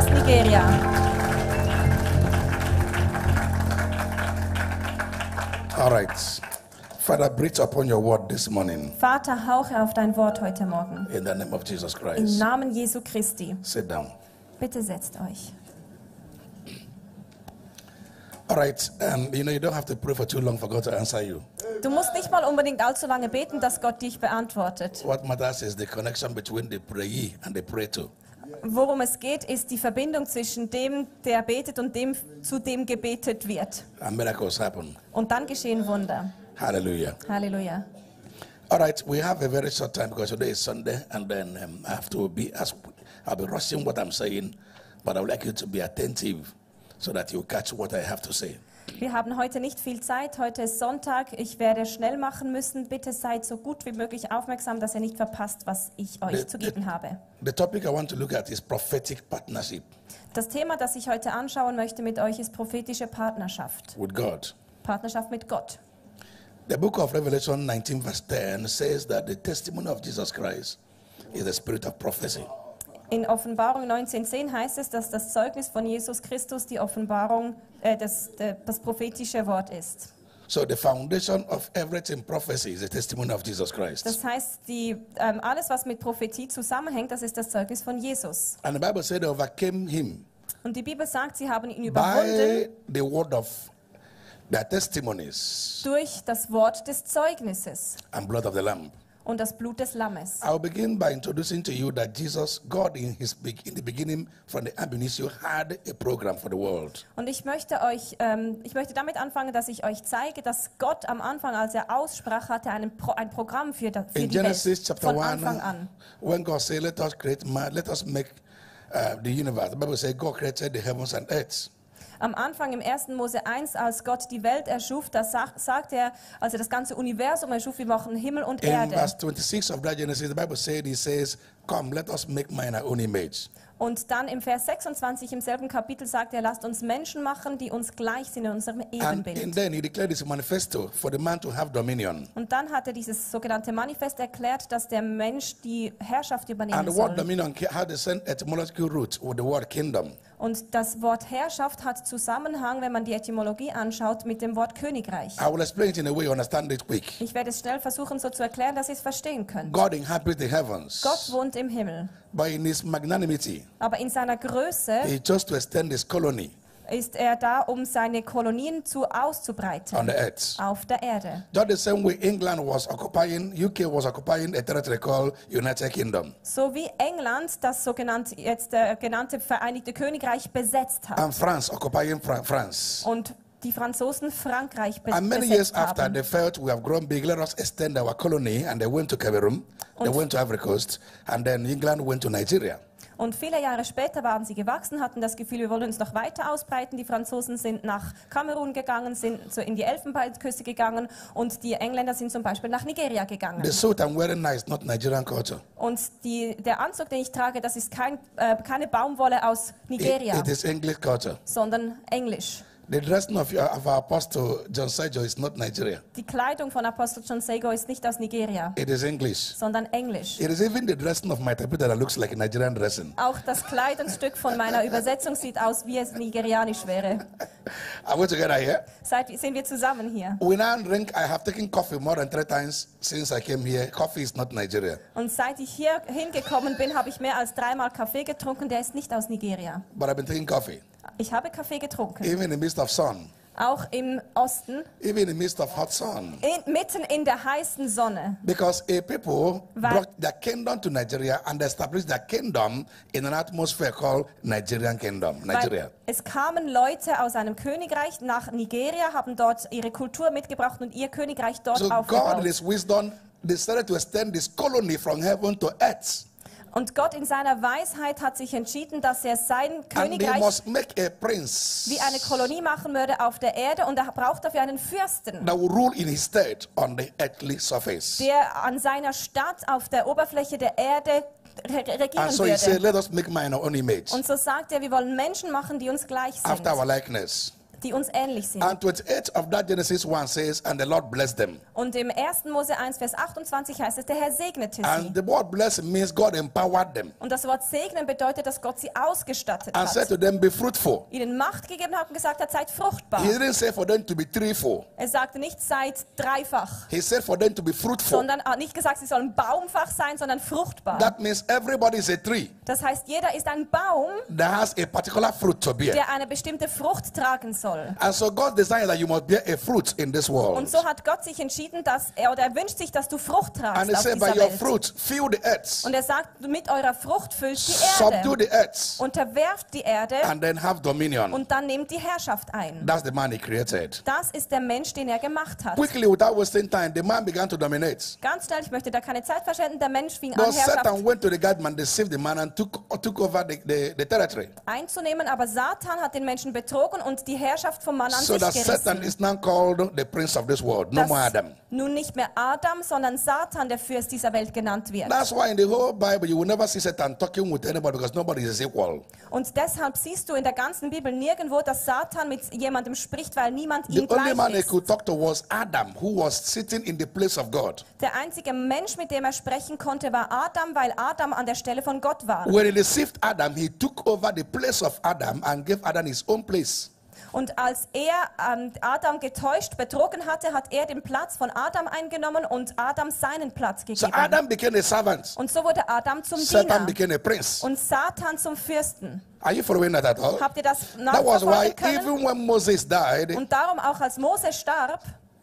aus Nigeria. All right. Father, breathe upon your word this morning Vater, hauche auf dein Wort heute Morgen. in the name of Jesus Im Christ. Namen Jesu Christi. Sit down. Bitte setzt euch. All right. Um, you know, you don't have to pray for too long for God to answer you. Du musst nicht mal unbedingt allzu lange beten, dass Gott dich beantwortet. What matters is the connection between the prayee and the pray to. Worum es geht, ist die Verbindung zwischen dem, der betet und dem, zu dem gebetet wird. And miracles happen. Und dann geschehen Wunder. Hallelujah. Halleluja. All right. We have a very short time because today is Sunday, and then um, I have to be as I'll be rushing what I'm saying, but I would like you to be attentive so that you catch what I have to say. Wir haben heute nicht viel Zeit. Heute ist Sonntag. Ich werde schnell machen müssen. Bitte seid so gut wie möglich aufmerksam, dass ihr nicht verpasst, was ich euch The- zu the- geben habe. The topic I want to look at is prophetic partnership Das Thema, das ich heute anschauen möchte mit euch, ist prophetische Partnerschaft. with God. Partnerschaft mit Gott. The book of Revelation 19, verse 10 says that the testimony of Jesus Christ is the spirit of prophecy. In Offenbarung 19.10 heißt es, dass das Zeugnis von Jesus Christus die Offenbarung, äh, das, das prophetische Wort ist. So the foundation of everything prophecy is the testimony of Jesus Christ. Das heißt, die, ähm, alles, was mit Prophetie zusammenhängt, das ist das Zeugnis von Jesus. And the Bible said they overcame him Und die Bibel sagt, sie haben ihn überwunden by the word of their testimonies durch das Wort des Zeugnisses and blood of the Lamb. Und das Blut des Lammes. I'll begin by introducing to you that Jesus, God in his in the beginning from the ab initio had a program for the world. Und ich möchte euch, ähm, ich möchte damit anfangen, dass ich euch zeige, dass Gott am Anfang, als er aussprach, hatte einen Pro, ein Programm für, für In die Welt Genesis chapter von 1, Anfang an. when God said, Let us create man, let us make uh, the universe, the Bible says God created the heavens and earth. Am Anfang im 1. Mose 1, als Gott die Welt erschuf, da sag, sagt er, als er das ganze Universum erschuf, wir machen Himmel und In Erde. verse 26 of that Genesis, the Bible said, He says, Come, let us make man in our own image. Und dann im Vers 26 im selben Kapitel sagt er, lasst uns Menschen machen, die uns gleich sind in unserem And, and Ebenbild. then He declared this manifesto for the man to have dominion. Und dann hat er dieses sogenannte Manifest erklärt, dass der Mensch die Herrschaft übernehmen And the word soll. dominion had the etymological root with the word kingdom. Und das Wort Herrschaft hat Zusammenhang, wenn man die Etymologie anschaut, mit dem Wort Königreich. I will explain it in a way you understand it quick. Ich werde es schnell versuchen, so zu erklären, dass ihr es verstehen könnt. God inhabits the heavens, Gott wohnt im Himmel. but in His magnanimity, Aber in seiner Größe He chose to extend His colony ist er da, um seine Kolonien zu auszubreiten on the earth. auf der Erde. Just the same way England was occupying, UK was occupying a territory called United Kingdom. So wie England das sogenannte jetzt äh, genannte Vereinigte Königreich besetzt hat And France occupying Fra- France. und die Franzosen Frankreich be And many years besetzt after, haben. they felt we have grown big, let us extend our colony. And they went to Cameroon, they Und- went to Ivory Coast, and then England went to Nigeria. Und viele Jahre später waren sie gewachsen, hatten das Gefühl, wir wollen uns noch weiter ausbreiten. Die Franzosen sind nach Kamerun gegangen, sind so in die Elfenbeinküste gegangen und die Engländer sind zum Beispiel nach Nigeria gegangen. The suit I'm wearing now is not Nigerian culture. Und die, der Anzug, den ich trage, das ist kein, äh, keine Baumwolle aus It- Nigeria, it is English culture. sondern Englisch. The dressing of, your, of our apostle John Sejo is not Nigeria. Die Kleidung von Apostel John Sego ist nicht aus Nigeria, It is English. sondern Englisch. It is even the dressing of my interpreter that looks like Nigerian dressing. Auch das Kleidungsstück von meiner Übersetzung sieht aus, wie es nigerianisch wäre. Are we together here? Seit sind wir zusammen hier. We now drink. I have taken coffee more than three times since I came here. Coffee is not Nigeria, Und seit ich hier hingekommen bin, habe ich mehr als dreimal Kaffee getrunken. Der ist nicht aus Nigeria. but I've been taking coffee. Ich habe Kaffee getrunken. Even in the midst of sun, Auch im Osten, even in the midst of hot sun. in, mitten in der heißen Sonne. Because a people Weil- brought their kingdom to Nigeria and established their kingdom in an atmosphere called Nigerian kingdom, Nigeria. Weil es kamen Leute aus einem Königreich nach Nigeria, haben dort ihre Kultur mitgebracht und ihr Königreich dort So God in aufgebaut. His wisdom decided to extend this colony from heaven to earth. Und Gott in seiner Weisheit hat sich entschieden, dass er sein Königreich wie eine Kolonie machen würde auf der Erde und er braucht dafür einen Fürsten, der an seiner Stadt auf der Oberfläche der Erde re regieren And so He said, würde. Let us make man in our own image, Und so sagt er, wir wollen Menschen machen, die uns gleich sind, after our likeness. Die uns ähnlich sind. And 28 of that Genesis 1 says, And the Lord blessed them. Und im 1. Mose 1, Vers 28 heißt es, der Herr segnete And sie. the word blessed means God empowered them Und das Wort segnen bedeutet, dass Gott sie ausgestattet and said hat. to them, Be fruitful. Ihnen Macht gegeben hat und gesagt hat, seid fruchtbar. He didn't say for them to be threefold. Er sagte nicht, seid dreifach, He said for them to be fruitful. sondern hat nicht gesagt, sie sollen baumfach sein, sondern fruchtbar. That means everybody is a tree Das heißt, jeder ist ein Baum, that has a particular fruit to bear. der eine bestimmte Frucht tragen soll. And so God's design is that you must bear a fruit in this Und world. so hat Gott sich entschieden, dass er oder er wünscht sich, dass du Frucht And tragst he auf said, By dieser your Welt. fruit, fill the earth, Und er sagt, mit eurer Frucht füllt die subdue Erde, the earth, unterwerft die Erde and then have dominion. und dann nehmt die Herrschaft ein. That's the man he created. Das ist der Mensch, den er gemacht hat. Quickly, without wasting time, the man began to dominate. Ganz schnell, ich möchte da keine Zeit verschwenden, der Mensch fing an, But Satan Herrschaft went to the garden and deceived the man and took, took over the, the, the territory. einzunehmen, aber Satan hat den Menschen betrogen und die Herrschaft vom Mann an So sich that Satan is now called the prince of this world, no more Adam. nun nicht mehr Adam, sondern Satan der Fürst dieser Welt genannt wird. That's why in the whole Bible you will never see Satan talking with anybody because nobody is equal. Und deshalb siehst du in der ganzen Bibel nirgendwo, dass Satan mit jemandem spricht, weil niemand The ihm only man gleich he ist. could talk to was Adam, who was sitting in the place of God. Der einzige Mensch, mit dem er sprechen konnte, war Adam, weil Adam an der Stelle von Gott war. When he deceived Adam, he took over the place of Adam and gave Adam his own place. Und als er ähm, Adam getäuscht, betrogen hatte, hat er den Platz von Adam eingenommen und Adam seinen Platz So gegeben. Adam became a servant. Und so wurde Adam zum Satan Diener became a prince. und Satan zum Fürsten. Are you following that at all? Habt ihr das That was why können? even when Moses died, Und darum auch als Mose starb,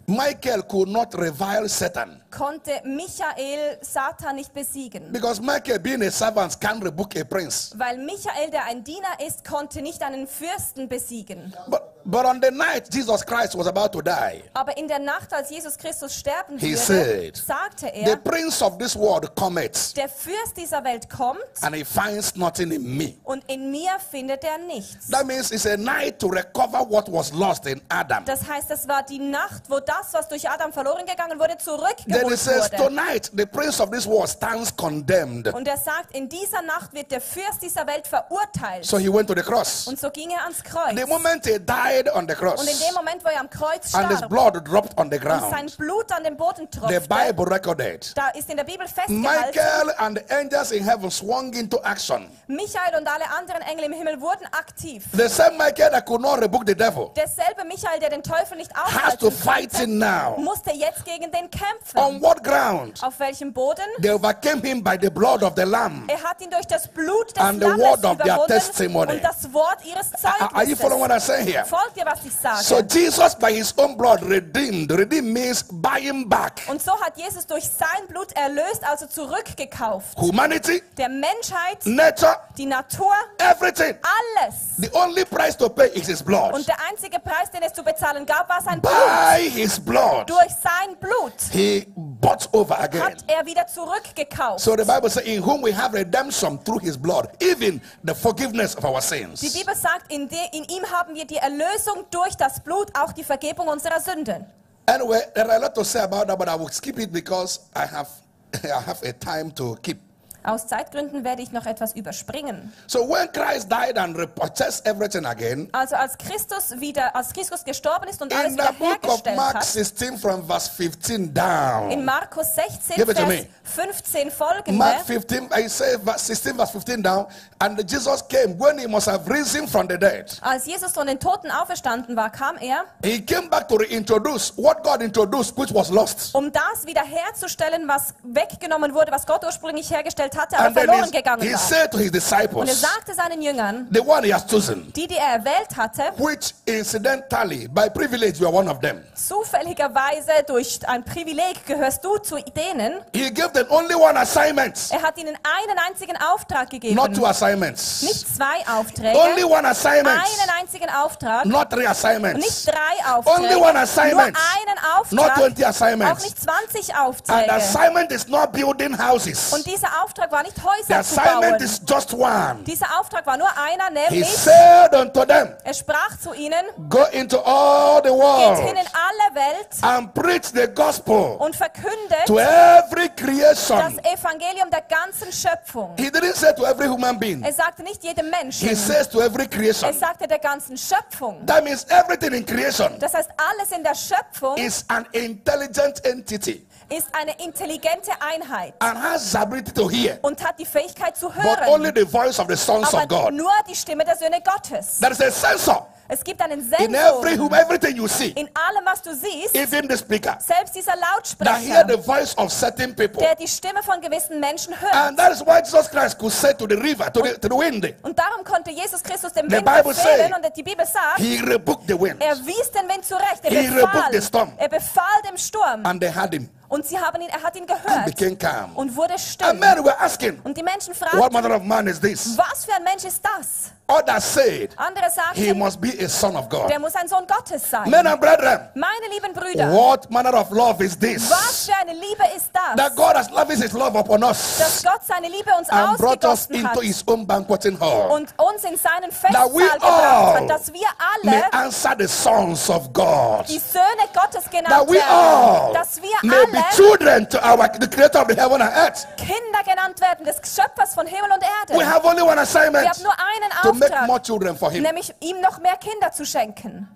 Michael could not revile Satan. konnte Michael Satan nicht besiegen. Because Michael, being a servant, can rebuke a prince. Weil Michael, der ein Diener ist, konnte nicht einen Fürsten besiegen. But, but on the night Jesus Christ was about to die, Aber in der Nacht, als Jesus Christus sterben He würde, said, sagte the er, prince of this world cometh, der Fürst dieser Welt kommt and he finds nothing in me. und in mir findet er nichts. That means it's a night to recover what was lost in Adam. Das heißt, es war die Nacht, wo das, was durch Adam verloren gegangen wurde, Then it says, wurde. Tonight, the prince of this world stands condemned. Und er sagt, in dieser Nacht wird der Fürst dieser Welt verurteilt. So he went to the cross. Und so ging er ans Kreuz. The moment he died on the cross, Und in dem Moment, wo er am Kreuz and his starb blood dropped on the und sein ground, Blut an den Boden the tropfte, Bible recorded da ist in der Bibel festgehalten, Michael and the angels in heaven swung into action. Michael und alle anderen Engel im Himmel wurden aktiv. The same Michael that could not rebuke the devil Derselbe Michael, der den Teufel nicht has to aufhalten fight konnte, him now. musste jetzt gegen den kämpfen. On what ground? Auf welchem Boden? They overcame him by the blood of the Lamb. Er hat ihn durch das Blut des And the Lammes word of their testimony. und das Wort ihres Are are you following what Zeugnisses. I'm saying here? Folgt ihr, was ich sage? So Jesus, by his own blood, redeemed. Redeemed means buying back und so hat Jesus durch sein Blut erlöst, also zurückgekauft. humanity, Der Menschheit, nature, die Natur, everything. alles. The only price to pay is his blood. Und der einzige Preis, den es zu bezahlen gab, war sein Blut. By his blood, Durch sein Blut he bought over again. hat er wieder zurückgekauft. So the Bible says, in whom we have redemption through his blood, even the forgiveness of our Die sins. Bibel sagt, in, de, in ihm haben wir die Erlösung durch das Blut, auch die Vergebung unserer Sünden. Anyway, there are a lot to say about that, but I will skip it because I have I have a time to keep. Aus Zeitgründen werde ich noch etwas überspringen. So when Christ died and repurchased everything again, Also als Christus wieder, als Christus gestorben ist und alles in wieder hergestellt Mark hat, 16 from verse 15 in down. Markus 16, Give it to Vers me. 15 folgende, Mark 15, I say verse 16, verse 15 down. And Jesus came when he must have risen from the dead. als Jesus von den Toten auferstanden war, kam er, He came back to reintroduce what God introduced, which was lost. um das wiederherzustellen, was weggenommen wurde, was Gott ursprünglich hergestellt hatte, aber And verloren he, gegangen he war. said to his Und er disciples, sagte seinen Jüngern, the one he has chosen, die, die er erwählt hatte, which incidentally, by privilege, you are one of them. zufälligerweise durch ein Privileg gehörst du zu denen. He gave them only one assignment, Er hat ihnen einen einzigen Auftrag gegeben, not two assignments. nicht zwei Aufträge, Only one assignment, einen einzigen Auftrag, not three nicht assignments. drei Aufträge, Only one nur assignment, einen not Auftrag, 20 auch assignments. nicht 20 And Aufträge. assignment is not building houses. Und dieser Auftrag Auftrag war nicht The Häuser zu assignment bauen. is just one. Dieser Auftrag war nur einer, He nämlich said unto them, er sprach zu ihnen, Go into all the geht world hin in alle Welt and preach the gospel und verkündet to every das creation. Evangelium der ganzen Schöpfung. He didn't say to every human being, Er sagte nicht jedem Menschen, he says to every er creation. sagte der ganzen Schöpfung. That means everything in creation Das heißt, alles in der Schöpfung is an intelligent entity ist eine intelligente Einheit and has the ability to hear, und hat die Fähigkeit zu but only the voice of the sons of God. nur die Stimme der Söhne Gottes. There is a sensor Es gibt einen in every Sensor everything you see, in allem, was du siehst, even the speaker, selbst dieser that hear the Lautsprecher, voice of certain people. der die Stimme von gewissen Menschen hört. And that is why Jesus Christ could say to the river, to the, to the wind, Und darum konnte Jesus Christus dem The Wind befehlen und die Bibel sagt, he rebuked the wind er wies den Wind zurecht, er He rebuked the storm. befahl, er befahl dem Sturm and they had him und sie haben ihn, er hat ihn gehört und wurde And still. Und die Menschen fragten, manner of man is this? was für ein Mensch ist das? Others said, Andere He must be a son of God. der muss ein Sohn Gottes sein. Men and brethren, Meine lieben Brüder, what manner of love is was this? für eine Liebe ist That God has lavished His love upon dass us Gott seine Liebe uns and brought us into hat His own banqueting hall. und uns in seinen That we Festsaal gebracht all hat, dass wir may answer the sons of God. die Söhne Gottes That we all werden, dass wir may be children to our the creator of the heaven and earth. Kinder genannt werden des Schöpfers von Himmel und We have only one Wir assignment haben nur einen to make more Auftrag, children for Him. nämlich ihm noch mehr Kinder zu schenken.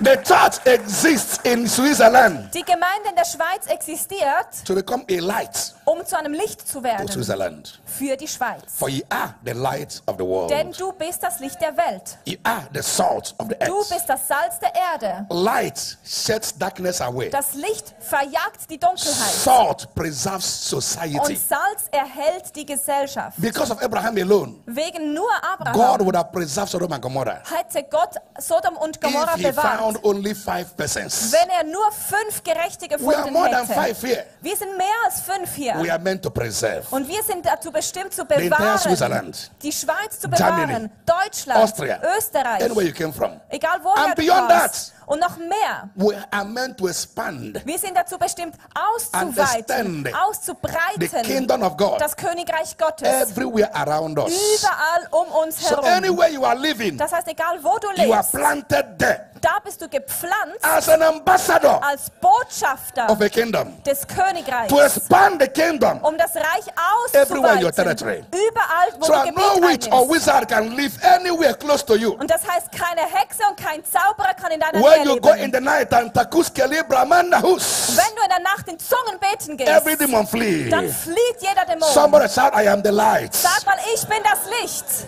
The church exists in Switzerland Die Gemeinde in der Schweiz existiert, to become a light um zu einem Licht zu werden Switzerland. für die Schweiz. For ye are the light of the Denn world. du bist das Licht der Welt. Ye are the salt of the Du earth. bist das Salz der Erde. Light sheds darkness away. Das Licht verjagt die Dunkelheit. Salt preserves Und society. Salz erhält die Gesellschaft. Because of Abraham alone, Wegen nur God Abraham would have preserved Sodom and Gomorrah hätte Gott Sodom und Gomorra if he bewahrt. Found only five persons. Wenn er nur fünf Gerechte We are gefunden more than hätte. five here. Wir sind mehr als fünf We hier. are meant to preserve. Und wir sind dazu bestimmt zu bewahren. Die Schweiz zu Germany, bewahren. Deutschland, Austria, Österreich. anywhere you came from. Egal woher And du beyond kommst. Und noch mehr. We are meant to expand Wir sind dazu bestimmt auszuweiten, auszubreiten. kingdom of God Das Königreich Gottes. everywhere around us. Überall um uns So herum. anywhere you are living, Das heißt, egal wo du you are lebst, planted there da bist du gepflanzt as an ambassador als Botschafter of a kingdom des Königreichs, to expand the kingdom. um das Reich Everywhere in your auszuweiten. territory. Überall, wo So du that no Gebiet witch or einnimmst. wizard can live anywhere close to you. Und das heißt, keine Hexe und kein Zauberer kann in deiner When you go in the night and takus hus, Wenn du in der Nacht in Zungen beten gehst, every demon flee. dann flieht jeder Dämon. Somebody shout, I am the light. Sag mal, ich bin das Licht.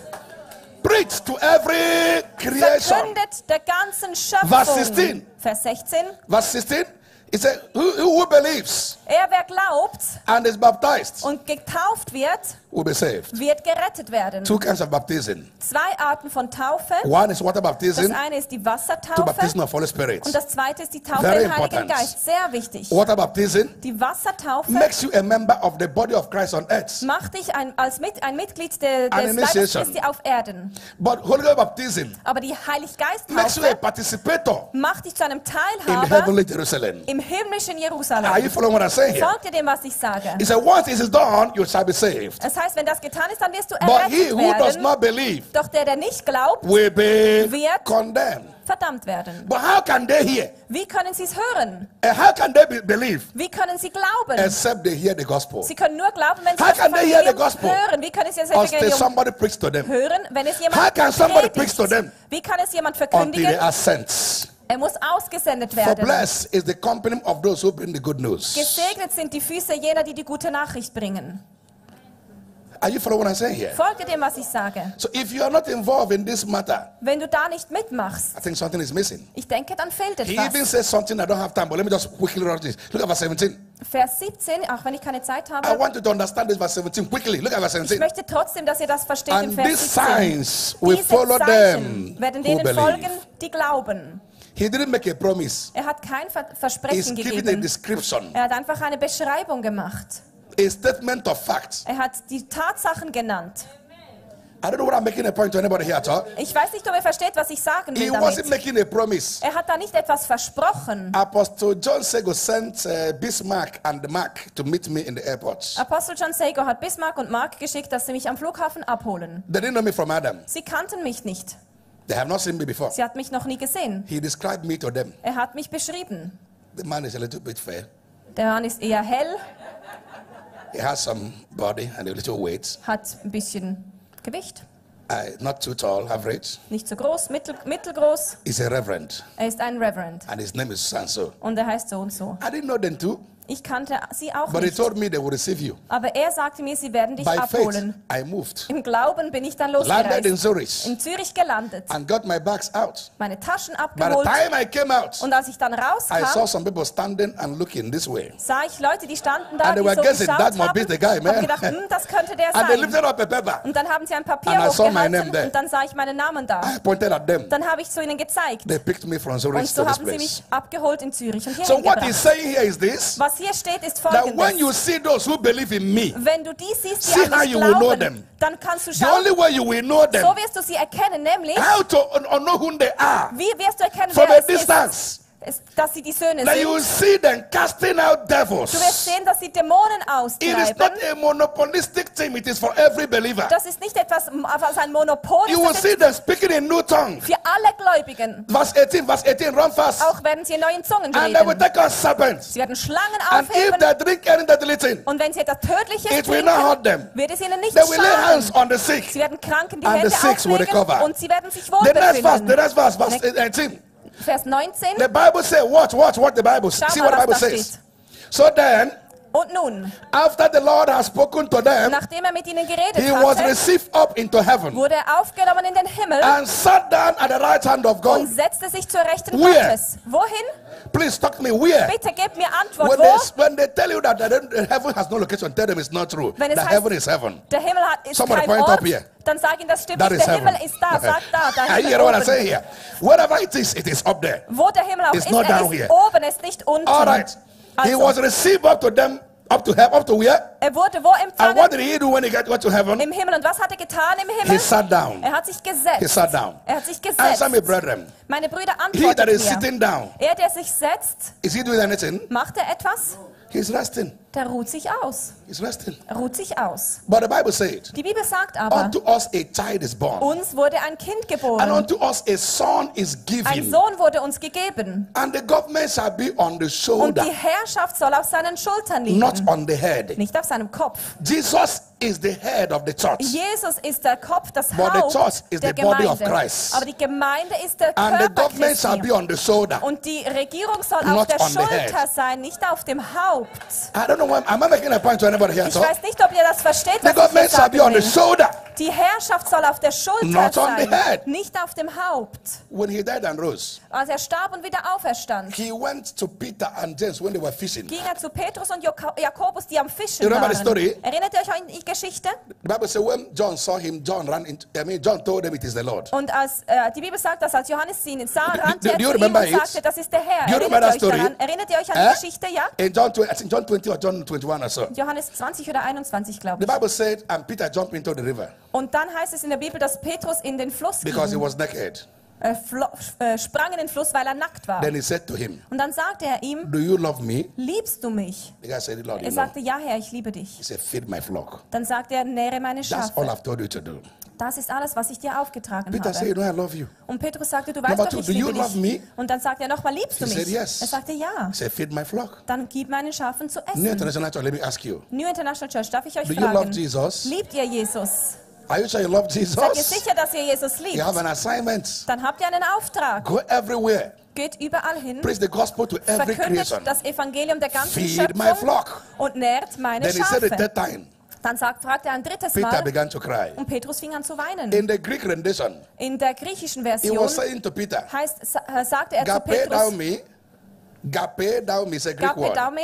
Preach to every creation. Verkündet der ganzen Schöpfung. Vers 16. Vers 16. Verse 16. It said, who who believes Er, wer glaubt and is baptized und getauft wird, will be saved. wird gerettet werden. Two kinds of baptism. Zwei Arten von Taufe. One is water Das baptism, eine ist die Wassertaufe baptism of Holy Spirit. und das zweite ist die Taufe Very im Heiligen important. Geist. Sehr wichtig. Water baptism Die Wassertaufe makes you a member of the body of Christ on earth. macht dich ein, als mit, ein Mitglied de, des Leibes. Christi auf Erden. But Holy Ghost baptism Aber die makes you a Heiliggeisttaufe participator macht dich zu einem in Teilhaber heavenly Jerusalem. im himmlischen Are Jerusalem. you following what I'm saying here? Folgt ihr dem, was ich sage? He said, once it is done, you shall be saved. Das heißt, wenn das getan ist, dann wirst du errettet werden. believe Doch der, der nicht glaubt, Wird- condemned. verdammt werden. But how can they hear? Wie können sie es hören? And how can they be- believe Wie können sie glauben? Sie können nur glauben, wenn sie How das can they hear the Evangelium gospel? hören. Wie können sie das Evangelium hören, wenn es How jemand can somebody predigt? preach to them? Wie kann es jemand verkündigen? Er muss ausgesendet For werden. blessed is the company of those who bring the good news. Gesegnet sind die Füße jener, die die gute Nachricht bringen. Are you following what I'm saying here? Folge dem, was ich sage. So if you are not involved in this matter, Wenn du da nicht mitmachst, I think something is missing. ich denke, dann fehlt He even etwas. says something I don't have time, but let me just quickly run this. Look at verse 17. Vers 17, auch wenn ich keine Zeit I habe, want you to understand this verse 17 quickly. Look at verse ich 17. möchte trotzdem, dass ihr das versteht im And Vers these 17. signs will Diese follow them werden who denen believe. folgen, die glauben. He didn't make a promise. Er hat kein Ver He's Versprechen giving a gegeben. description, Er hat einfach eine Beschreibung gemacht. A statement of fact. Er hat die Tatsachen genannt. I don't know what I'm making a point to anybody here at all. Ich weiß nicht, ob ihr versteht, was ich sagen He will wasn't damit. making a promise. Er hat da nicht etwas versprochen. Apostle John Sego sent uh, Bismarck and Mark to meet me in the airport. Apostel John Sago hat Bismarck und Mark geschickt, dass sie mich am Flughafen abholen. They didn't know me from Adam. Sie kannten mich nicht. They have not seen me before. Sie hat mich noch nie gesehen. He described me to them. Er hat mich beschrieben. The man is a little bit fair. Der Mann ist eher hell, He has some body and a little weight. hat ein bisschen Gewicht, Uh, not too tall, average. nicht so groß, mittel, mittelgroß. He's a reverend. Er ist ein Reverend And his name is Sanso. und er heißt so und so. I didn't know them too, Ich kannte sie auch but he nicht. told me they will receive you. Aber er sagte mir, sie werden dich By faith, abholen. I moved, Im Glauben bin ich dann landed in losgereist, Zurich, in Zürich gelandet, and got my bags out. meine Taschen By the abgeholt time I came out, und als ich dann I saw rauskam, some people standing and looking this way. sah ich Leute, die standen da, And they die were so guessing, geschaut that haben, be the guy, man. gedacht, hm, das könnte der And they sein. lifted up a paper. Und dann haben sie ein Papier And I saw my hochgehalten name there. und dann sah ich meinen Namen da. I pointed at them. Dann habe ich zu ihnen gezeigt They picked me from und Zurich to so this haben sie place. mich abgeholt in Zürich und So hierhin what he's gebracht. saying here is this: Was hier steht, ist that when you see those who believe in me, Wenn du die siehst, See how you will know them. dann kannst du the only way you will know them, so wirst du sie erkennen, nämlich, how to or know who they are wie wirst du erkennen, from wer a es ist, distance. Es- dass sie die Söhne That you will sind. see them casting out Du wirst devils. sehen, dass sie Dämonen It is austreiben. not a monopolistic thing; it is for every believer. Das ist nicht etwas, was ein Monopol You will ist, see ist them speaking in new tongue. für alle Gläubigen. Verse 18, verse 18, run fast. Auch werden sie in neuen Zungen And they will reden. take out serpents. Sie werden Schlangen And if aufheben they drink any deadly thing, und wenn sie etwas Tödliches it will not hurt them. wird es ihnen nicht They will lay hands schaden. on the sick. Sie werden Kranken die And the Hände sick will recover. und sie werden sich The next verse, the wohlbefinden. next verse, verse 18. Vers 19. The Bible says, watch, watch what the Bible Schau See what the Bible says. So then, Und nun, after the Lord has spoken to them, nachdem er mit ihnen geredet he was hatte, received up into heaven wurde er aufgenommen in den Himmel and sat down at the right hand of und God. setzte sich zur Rechten Where? Gottes. Wohin? Please talk to me. Where? Bitte gebt mir Antwort. When they, when they tell you that the heaven has no location, tell them it's not true. Wenn es The heißt- heaven is heaven. Der Himmel hat, ist Somebody kein point Ort. up here. Dann sag ihnen, das stimmt That nicht. Der heaven. Himmel ist da. Sag da. You Himmel hearing what I say here? Wherever it is, it is up there. Wo der Himmel auch It's ist, not down ist here. oben, ist nicht unten. All right. He was Also, received up to them, up to heaven, up to where? er wurde wo And what empfangen? did he do when he got, to heaven? Im Himmel. Und was hat er getan im He Himmel? sat down. Er hat sich He gesetzt. sat down. Er hat sich Answer me, gesetzt. brethren. Meine Brüder He that is mir. sitting down, Er, der sich setzt, is he doing anything? macht er etwas? He's resting. Der ruht sich aus. He's resting. Er ruht sich aus. But the Bible said, Die Bibel sagt aber, Unto us a child is born, uns wurde ein Kind and geboren. unto us a son is Ein given, Sohn wurde uns gegeben. and the government shall be on the Und shoulder, die Herrschaft soll auf seinen Schultern not liegen. on the head. Nicht auf seinem Kopf. Jesus is the head of the church, Jesus ist der Kopf, das But the Haupt church is der the body of Christ. Aber die Gemeinde ist der and the Körper government shall be Christi. on the shoulder. Und die Regierung soll Not auf der the. Schulter sein, nicht auf dem Haupt. I don't know why. Am I making a point to anybody here? Ich weiß nicht, ob ihr das versteht, The was ich hier government shall be on the shoulder. Die Herrschaft soll auf der Schulter Not on the sein, head. nicht auf dem Haupt. When he died and rose, Als er starb und wieder auferstand, he went to Peter and James when they were fishing. ging er zu Petrus und Jakobus, die am Fischen You remember the waren. story? Erinnert ihr euch an die Geschichte? The Bible says when John saw him, John ran into. I mean, John told them it is the Lord. Und als äh, die Bibel sagt, dass als Johannes ihn sah, rannte er zu ihm und sagte, das ist der Herr. Erinnert ihr euch story? daran? Erinnert ihr euch an Eh? die Geschichte? Ja? In John, 20, I think John 20 or John 21 or so. Johannes 20 oder 21, glaube The ich. Bible said, and Peter jumped into the river Und dann heißt es in der Bibel, dass Petrus in den Fluss because he ging, was naked. äh, äh, sprang in den Fluss, weil er nackt war. Then he said to him, Und dann sagte er ihm, Do you love me? liebst du mich? The guy said, Lord, Er know. sagte, ja Herr, ich liebe dich. He said, Feed my flock. Dann sagte er, nähre meine That's all Schafe. I've told you to do. Das ist alles, was ich dir aufgetragen Peter said, You habe. know, I love you. Und Petrus sagte, du weißt Number doch, two, ich do you liebe love me? dich. Und dann sagte er nochmal, liebst du He said, mich? yes. Er sagte, ja. He said, Feed my flock. Dann gib meinen Schafen zu New essen. International Church, let me ask you. New International Church, darf ich euch Do you love fragen, Jesus? liebt ihr Jesus? Are you sure you love Seid ihr Jesus? sicher, dass ihr Jesus liebt? You have an assignment. Dann habt ihr einen Auftrag. Go everywhere. Geht überall hin, Preach the gospel to every verkündet creation. das Evangelium der ganzen Feed my Schöpfung flock. und nährt meine Then he said Schafe. third time, Dann sagt, fragt er ein drittes Peter Mal began to cry. und Petrus fing an zu weinen. In the Greek rendition, In der griechischen he Version was saying to Peter, heißt, äh, sagte er zu Gape Petrus, me, gape thou me is a Greek Gape. Daume,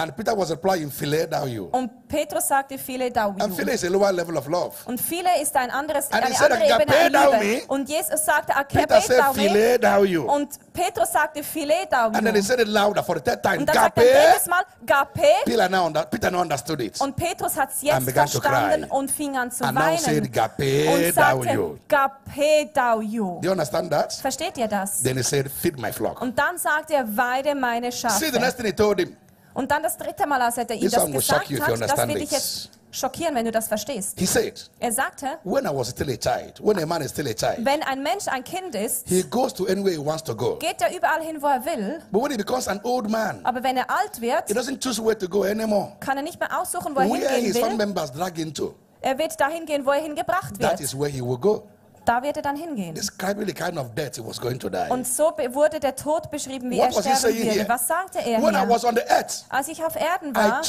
And Peter was replying, Philae thou you. Und Petrus sagte, Philae And Philae is a lower level of love. Und Philae ist ein anderes, And eine said, andere Ebene "Agape thou an me." Liebe. Und Jesus sagte, Peter said, thou me. Philae thou you. Und Petrus sagte, Philae thou And then he me. said it louder for the third time. Und dann sagt er Gape. Mal, Gape. Peter now, Peter now understood it. Und Petrus hat es And jetzt verstanden und fing an zu And now weinen. said, Gape Und thou you. sagte, Gape thou you. Do you understand that? Versteht ihr das? Then he said, Feed my flock. Und dann sagt er, weide meine See the Schafe. next thing he told him. Und dann das dritte Mal, als er ihm This das gesagt hat, das wird dich jetzt schockieren, wenn du das verstehst. He said, Er sagte, When I was still a child, when a man is still a child, wenn ein Mensch ein Kind ist, he goes to anywhere he wants to go. geht er überall hin, wo er will. But when he becomes an old man, Aber wenn er alt wird, he doesn't choose where to go anymore. kann er nicht mehr aussuchen, wo er Where hingehen his will. members drag him to, Er wird dahin gehen, wo er hingebracht that wird. is where he will go. Da wird er dann hingehen. Describing the kind of death he was going to die. Und so wurde der Tod beschrieben, wie What er sterben würde. Was sagte er When I hier? was on the earth, Als ich auf Erden I war,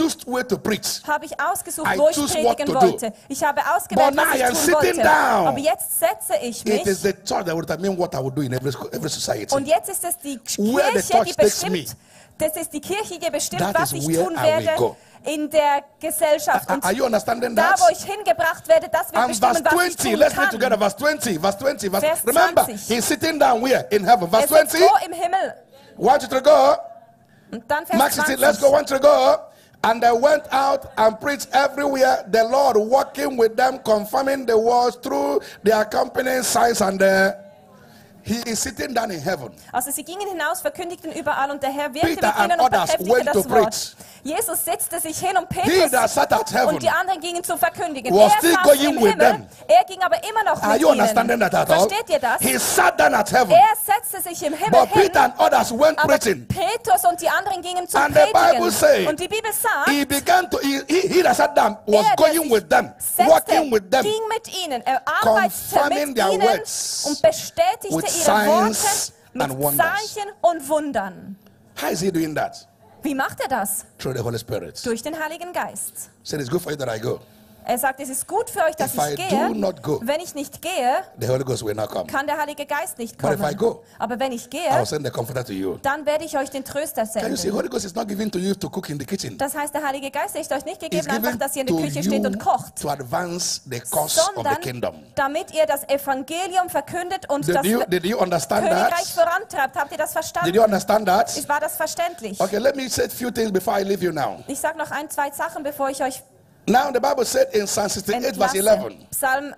habe ich ausgesucht, I wo ich predigen wollte. Ich habe ausgewählt, But was I ich tun sitting wollte. down. Aber jetzt setze ich mich. I every. Und jetzt ist es die Kirche, die takes me. bestimmt, das ist die Kirche, die bestimmt, That was ich tun I werde. In der Gesellschaft. Are- Und Are you understanding da, that? wo ich hingebracht werde, das wird And verse bestimmen, was ich 20, tun let's read together. Verse 20, verse 20. Verse, Vers remember, 20. he's sitting down where? In heaven. Verse Er 20. wo im Himmel. One, three, go. Und dann Vers Max 20. 16, let's go. One, three, go. And they went out and preached everywhere, the Lord walking with them, confirming the words through the accompanying signs and the. He is sitting down in heaven. Also sie gingen hinaus, verkündigten überall und der Herr wirkte Peter mit ihnen und bekräftigte das Wort. Jesus setzte sich hin und Petrus that sat at heaven. und die anderen gingen zu verkündigen. was er saß im Himmel, them. er ging aber immer noch Are mit you understanding ihnen. that at all? Versteht ihr das? He sat down at heaven. Er setzte sich im Himmel But hin, Peter and others went aber preaching. Petrus und die anderen gingen zum And the Bible Predigen. Und die Bibel sagt, He began to, he, he, he that sat down was er, going with them, setzte, walking with them. ging mit ihnen, er arbeitete mit their ihnen words und bestätigte ihre signs and mit wonders. Zeichen und Wundern. How is he doing that? Wie macht er das? Through the Holy Spirit. Durch den Heiligen Geist. Said it's good for you that I go. Er sagt, es ist gut für euch, dass If I ich do gehe. go, Wenn ich nicht gehe, kann der Heilige Geist nicht But if I kommen. go, Aber wenn ich gehe, dann werde ich euch den Tröster see, senden. To to. Das heißt, der Heilige Geist ist euch nicht gegeben, einfach, dass ihr in der Küche steht und kocht, sondern damit ihr das Evangelium verkündet und das Did you, did you understand Königreich vorantreibt. Habt ihr das verstanden? War das verständlich? Okay, let me say a few things before I leave you now. Ich sage noch ein, zwei Sachen, bevor ich euch Now, the Bible said in Psalm 68, verse entlasse. 11, Psalm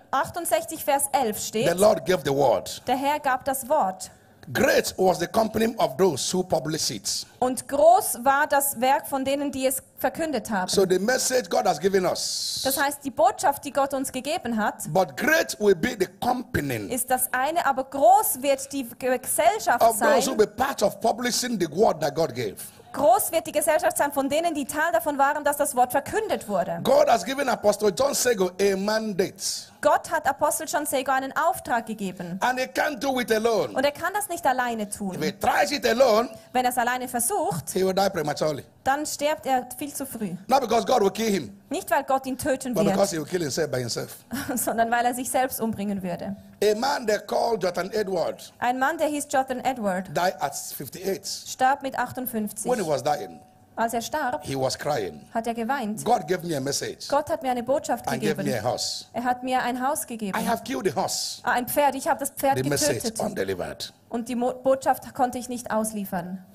68, Vers 11 the steht, Lord gave the word. der Herr gab das Wort. Great was the company of those who publish it. Und groß war das Werk von denen, die es verkündet haben. So the message God has given us. Das heißt, die Botschaft, die Gott uns gegeben hat, But great will be the company ist das eine, aber groß wird die Gesellschaft of those who sein. be part of publishing the word that God gave. Groß wird die Gesellschaft sein von denen, die Teil davon waren, dass das Wort verkündet wurde. God has given Apostle John Sego a mandate. Gott hat Apostel John Sego einen Auftrag gegeben. And he can't do it alone. Und er kann das nicht alleine If tun. he tries it alone, Wenn er es alleine versucht, he will die prematurely. dann stirbt er viel zu früh. Not because God will kill him, Nicht, weil Gott ihn töten but because he will kill himself by himself. sondern weil er sich selbst umbringen würde. A man they called Jonathan Edward Ein Mann, der hieß Jonathan Edward, died at 58. starb mit 58. When he was dying, Als er starb, he was crying. hat er geweint. God gave me a message Gott hat mir eine Botschaft and gave me a gegeben. horse. Er hat mir ein Haus I gegeben. have killed the horse. Ah, Ein Pferd. Ich habe das Pferd The message getötet. undelivered. Und die Mo Botschaft konnte ich nicht ausliefern.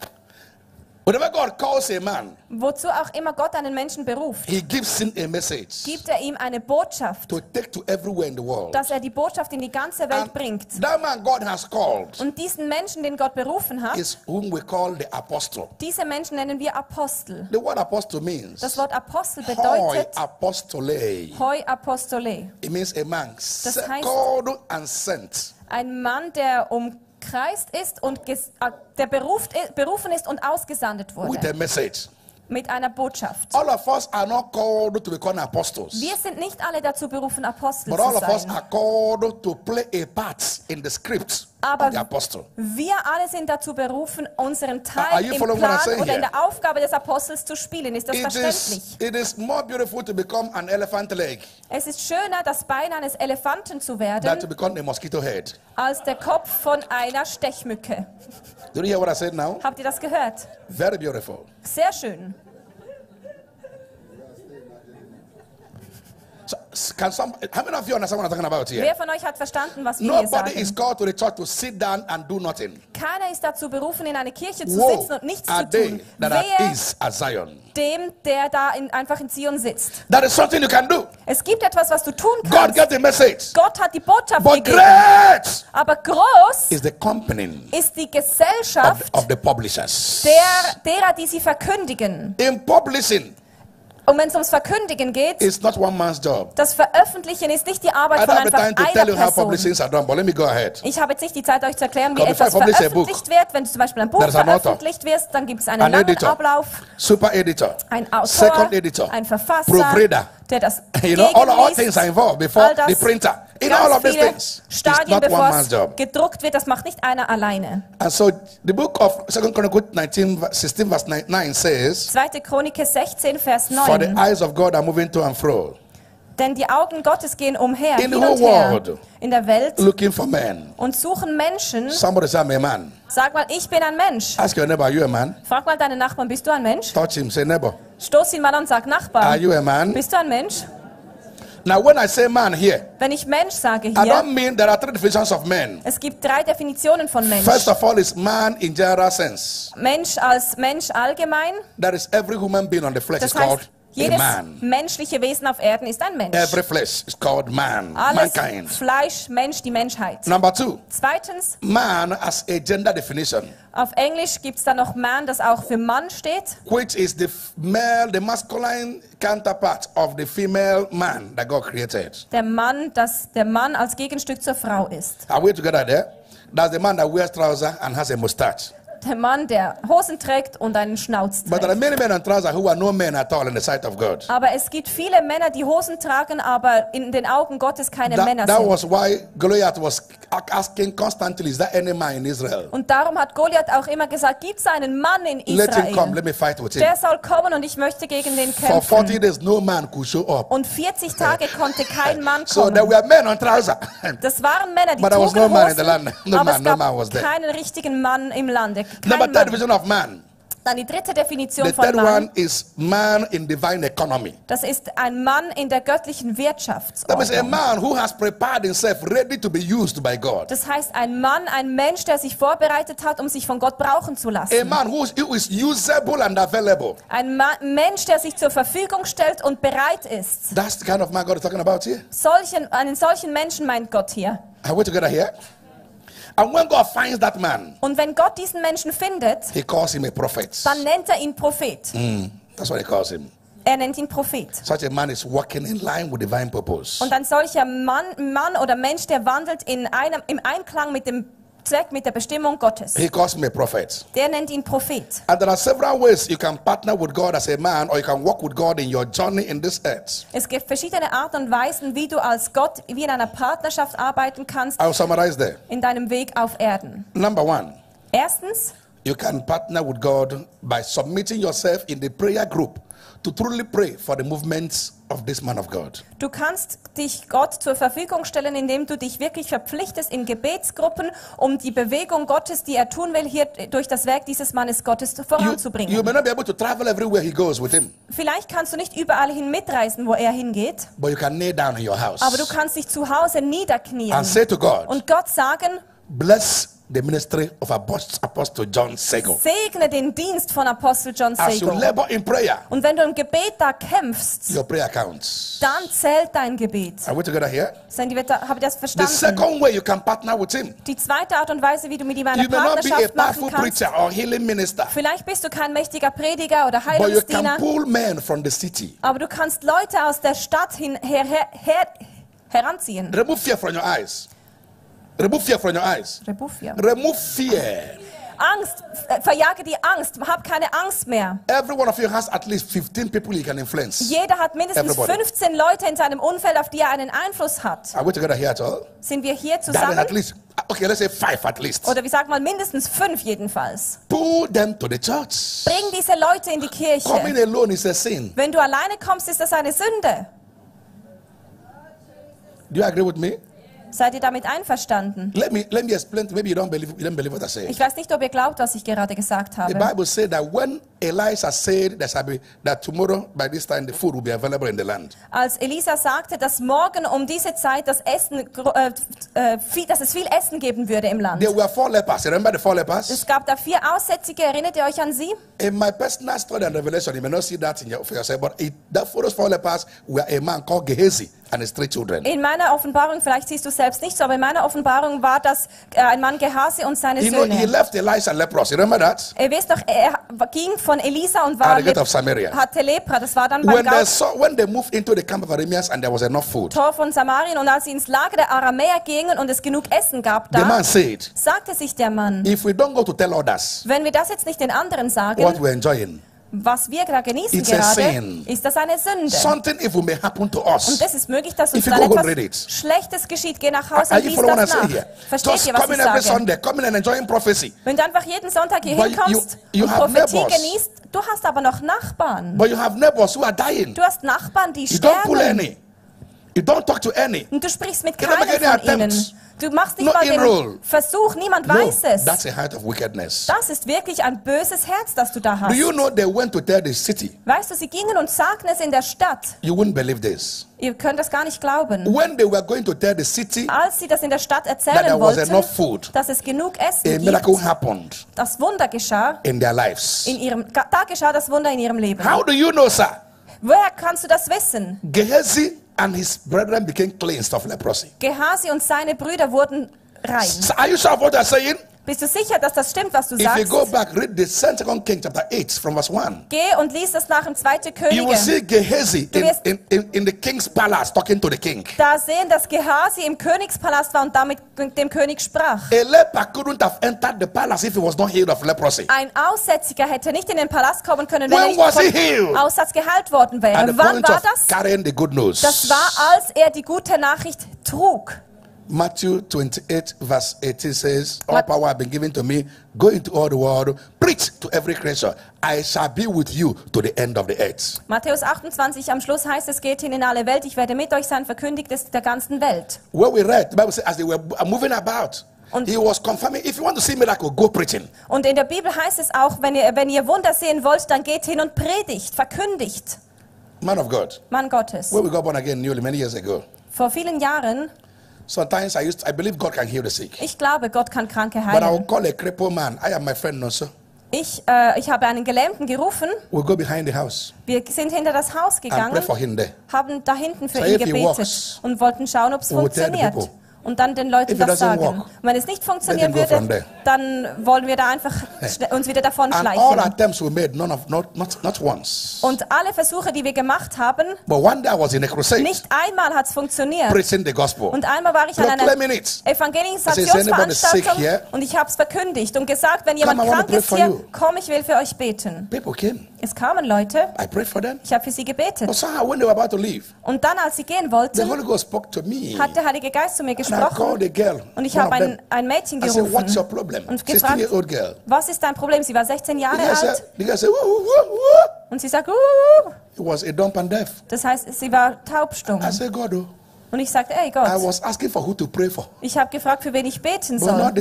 Whenever God calls a man, Wozu auch immer Gott einen Menschen beruft, he gives him a message gibt er ihm eine Botschaft, to take to everywhere in the world. dass er die Botschaft in die ganze Welt And bringt. that man God has called Und diesen Menschen, den Gott berufen hat, is whom we call the apostle. diese Menschen nennen wir Apostel. The word apostle means Das Wort Apostel hoi bedeutet apostole. Hoi Apostole. It means a man Das heißt- called and sent. Ein Mann, der umkreist ist und äh, der beruft, i- berufen ist und ausgesandet with wurde a message. mit einer Botschaft. All of us are not called to become apostles, Wir sind nicht alle dazu berufen, Apostel but zu sein. Aber wir alle sind dazu berufen, unseren Teil im Plan oder in der Aufgabe des Apostels zu spielen. Ist das It is, verständlich? it is more beautiful to become an elephant leg Es ist schöner, das Bein eines Elefanten zu than to werden, become a mosquito head. als der Kopf von einer Stechmücke. Do you hear what I said now? Habt ihr das gehört? Very beautiful. Sehr schön. Can some, how many of you understand what I'm talking about here? Wer von euch hat verstanden, was wir hier Nobody is sagen? called to the church to sit down and do nothing. Keiner ist dazu berufen, in eine Kirche zu Woe sitzen und nichts zu tun. that Wehe is at Zion. dem, der da in, einfach in Zion sitzt. That is something you can do. Es gibt etwas, was du tun God kannst. get the message. Gott hat die Botschaft But gegeben. great Aber groß is the company ist die of, Gesellschaft of the publishers. der, derer, die sie verkündigen. In publishing, Und wenn es ums Verkündigen geht, it's not one man's job. das Veröffentlichen ist nicht die Arbeit von einfach einer Person. done. Ich habe jetzt nicht die Zeit, euch zu erklären, wie etwas veröffentlicht wird. Wenn du zum Beispiel ein Buch veröffentlicht wirst, dann gibt es einen an langen editor, Ablauf. Super editor, Ein Autor, second editor, ein Verfasser, proofreader. Der das You know, all, all things are involved before All das, the printer. Ganz all of these things. It's Stadien, not one man's job. gedruckt wird, das macht nicht einer alleine. And so the book of Second Chronicles 19, ver- 16, verse 9 9 says, 2. Chronik 16, Vers For the 9. eyes of God are moving to and fro, Denn die Augen Gottes gehen umher, In hin und her in der Welt looking for men. und suchen Menschen. Somebody say, I'm a man. Sag mal, ich bin ein Mensch. Ask your neighbor, are you a man? Frag mal deinen Nachbarn, bist du ein Mensch? Touch him, say, neighbor, Stoß ihn mal an und sag, are Nachbar, you a man? bist du ein Mensch? Now, when I say man here, Wenn ich Mensch sage I hier, don't mean there are three definitions of men. es gibt drei Definitionen von Mensch. First of all, is man in general sense. Mensch als Mensch allgemein. That is every human being on the flesh Das is called heißt, jedes man. menschliche Wesen auf Erden ist ein Mensch. Every flesh is called man, Alles mankind. Fleisch, Mensch, die Menschheit. Number two, Zweitens, man as a gender definition, auf Englisch gibt es da noch Man, das auch für Mann steht. which is the male, the masculine counterpart of the female man that God created. Der Mann, das der Mann als Gegenstück zur Frau ist. Are we together there? That's the man that wears trousers and has a mustache. Der Mann, der Hosen trägt und einen Schnauz But there are trägt. many men on trousers who are no men at all in the sight of God. Aber es gibt viele Männer, die Hosen tragen, aber in den Augen Gottes keine Männer That, that sind. was why Goliath was asking constantly, is there any man in Israel? Und darum hat Goliath auch immer gesagt, gibt es einen Mann in Let him come, Israel? let me fight with him. Der soll kommen und ich möchte gegen den For 40 kämpfen. days, no man could show up. Und 40 Tage konnte kein Mann So there kommen. were men on trousers. Das waren Männer, die But there was trugen no man in the Hosen, land. No aber man, es no gab man was there. keinen richtigen Mann im Lande. Number third division of man. Dann die dritte Definition The von third Mann. one is man in divine economy. Das ist ein Mann in der göttlichen That means a Wirtschaftsordnung. man who has prepared himself ready to be used by God. Das heißt, ein Mann, ein Mensch, der sich vorbereitet hat, um sich von Gott brauchen zu A lassen. man who is, who is usable and available. Ein Ma Mensch, der sich zur Verfügung stellt und bereit ist. That's the kind of man God is talking about here. Solchen, einen solchen Menschen meint Gott hier. Are we together here? And when God finds that man, Und wenn Gott diesen Menschen findet, he calls him a prophet. dann nennt er ihn Prophet. Mm, that's what he calls him. Er nennt ihn Prophet. Such a man is walking in line with divine purpose. Und ein solcher Mann, Mann oder Mensch, der wandelt in einem, im Einklang mit dem Zweck, mit der Bestimmung Gottes. He calls him a prophet. Der nennt ihn Prophet. And there are several ways you can partner with God as a man or you can walk with God in your journey in this earth. Es gibt verschiedene Arten und Weisen, wie du als Gott, wie in einer Partnerschaft arbeiten kannst, I'll summarize there. in deinem Weg auf Erden. Number one, Erstens, you can partner with God by submitting yourself in the prayer group to truly pray for the movements of this man of God. du kannst dich Gott zur Verfügung stellen, indem du dich wirklich verpflichtest in Gebetsgruppen, um die Bewegung Gottes, die er tun will, hier durch das Werk dieses Mannes Gottes You, you voranzubringen. may not be able to travel everywhere he goes with him, Vielleicht kannst du nicht überall hin mitreisen, wo er hingeht, but you can kneel down in your house aber du kannst dich zu Hause niederknien and say to God, und Gott sagen, bless the ministry of Apost- Apostle John Sego. segne den Dienst von Apostel John As you Sego. labor in prayer, Und wenn du im Gebet da kämpfst, your prayer counts. dann zählt dein Gebet. Are we together here? Sind die- Habt ihr das The verstanden? second way you can partner with him. Die zweite Art und Weise, wie du mit ihm eine You may not be a Partnerschaft machen kannst, preacher or healing minister, vielleicht bist du kein mächtiger Prediger oder but you can Heilungsdiener, pull men from the city. aber du kannst Leute aus der Stadt hin, her, her, her, heranziehen. Remove fear from your eyes. Remove fear from your eyes. Remove fear. Angst, äh, verjage die Angst, hab keine Angst mehr. Every one of you has at least 15 people you can influence. Jeder hat mindestens Everybody. 15 Leute in seinem Umfeld, auf die er einen Einfluss hat. Are we together here at all? Sind wir hier zusammen? at least, okay, let's say five at least. Oder wir sagen mal mindestens fünf jedenfalls. Pull them to the church. Bring diese Leute in die Coming Kirche. alone is a sin. Wenn du alleine kommst, ist das eine Sünde. Do you agree with me? Seid ihr damit einverstanden? Let me let me explain. Maybe you don't believe you don't believe what I say. Ich weiß nicht, ob ihr glaubt, was ich gerade gesagt The habe. Bible says that when Elisha said shall be, that tomorrow by this time the food will be available in the land. Als Elisa sagte, dass morgen um diese Zeit das Essen, äh, äh, viel, dass es viel Essen geben würde im Land. There were four lepers. You remember the four lepers? Es gab da vier Aussätzige, erinnert ihr euch an sie? In my personal study and revelation, you may not see that in your, for yourself, but it, that for those four lepers were a man called Gehazi In meiner Offenbarung, vielleicht siehst du selbst nicht so, aber in meiner Offenbarung war das äh, ein Mann Gehasi und seine You know, he Söhne. left Elisha leprous. You remember that? Ihr wisst doch, er ging von Elisa und war At the of Samaria. hatte Lepra. Das war dann beim When they, Gau- saw, when they moved into the camp of Arameans and there was enough food, Tor von Samarien und als sie ins Lager der Aramäer gingen und es genug Essen gab, the da man said, sagte sich der Mann, If we don't go to tell others wenn wir das jetzt nicht den anderen what sagen, we're enjoying, was wir gerade genießen It's gerade, ist das eine Sünde. something evil may happen to Und us. es ist möglich, dass uns you dann etwas. Schlechtes geschieht. Geh nach Hause und you lies das nach. Versteht Just ihr, was ich sage? Sunday, and prophecy. Wenn du einfach jeden Sonntag hier But you- hinkommst you und have Prophetie neighbors. genießt, du hast aber noch Nachbarn. But you have neighbors who are dying. Du hast Nachbarn, die You don't pull sterben. any. You don't talk to any. Und du sprichst mit You keinem von ihnen. Du machst nicht No mal den enroll. Versuch, niemand No, weiß es. that's a height of wickedness. Das ist wirklich ein böses Herz, das du da Do hast. you know they went to tell the city? Weißt du, sie gingen und sagten es in der Stadt. You wouldn't believe this. Ihr könnt das gar nicht glauben. When they were going to tell the city Als sie das in der Stadt that there erzählen was wollten, enough food, dass es genug a Essen miracle gibt, happened das Wunder geschah in their lives. in ihrem, da geschah das Wunder in ihrem Leben. How do you know, sir? Woher kannst du das wissen? Gehazi and his brethren became cleansed of leprosy. Gehasi und seine Brüder wurden rein. Are you sure of what I'm saying? Bist du sicher, dass das stimmt, was du If you sagst? go back, read the second King chapter 8 from verse 1. Geh und lies das nach im 2. You will see Könige. Gehazi Du in, wirst- in, in, in the king's palace talking to the king. Da sehen, dass Gehasi im Königspalast war und damit mit dem König sprach. A leper couldn't have entered the palace if he was not healed of leprosy. Ein Aussätziger hätte nicht in den Palast kommen können, wenn When er nicht healed? Aussatz geheilt worden wäre. Wann war das? carrying the good news. Das war, als er die gute Nachricht trug. Matthew 28, verse 18 says, All What? power has been given to me. Go into all the world, preach to every creature. I shall be with you to the end of the earth. Matthäus 28 am Schluss heißt es, geht hin in alle Welt, ich werde mit euch sein, verkündigt es der ganzen Welt. Where we read, the Bible says, as they were moving about, Und- he was confirming, if you want to see miracle, go preaching. Und in der Bibel heißt es auch, wenn ihr, wenn ihr Wunder sehen wollt, dann geht hin und predigt, verkündigt. Man of God. Mann Gottes. When we got born again newly, many years ago, Vor vielen Jahren, sometimes I used, I believe God can heal the sick. ich glaube, Gott kann Kranke But I will heilen. call a crippled man. I am my friend Nonso. Ich, äh, ich habe einen Gelähmten gerufen, We'll go behind the house wir sind hinter das Haus gegangen, for him there. haben da hinten für So ihn gebetet walks, und wollten schauen, ob es funktioniert. Und dann den Leuten das sagen. work, Und wenn es nicht funktionieren würde, dann wollen wir da einfach uns wieder davon schleichen. attempts we made, none of not not not once. Und alle Versuche, die wir gemacht haben, crusade nicht einmal hat es funktioniert. Und einmal war ich an einer. Evangelisationsveranstaltung und ich habe es verkündigt und gesagt, wenn jemand Come, krank ist hier, komm, ich will für euch beten. Es kamen Leute, I prayed for them. ich habe für sie gebetet. But somehow when they were about to leave, Und dann, als sie gehen wollten, hat der Heilige Geist zu mir called gesprochen und ich habe ein, ein Mädchen said, your gerufen problem? und 16 gefragt, was ist dein Problem? Sie war 16 The Jahre said, alt said, woo, woo. und sie sagt, He was a dumb and deaf. das heißt, sie war taubstumm. I said, God, oh. Und ich sagte, ey I Gott, was asking for who to pray for, ich habe gefragt, für wen ich beten but soll.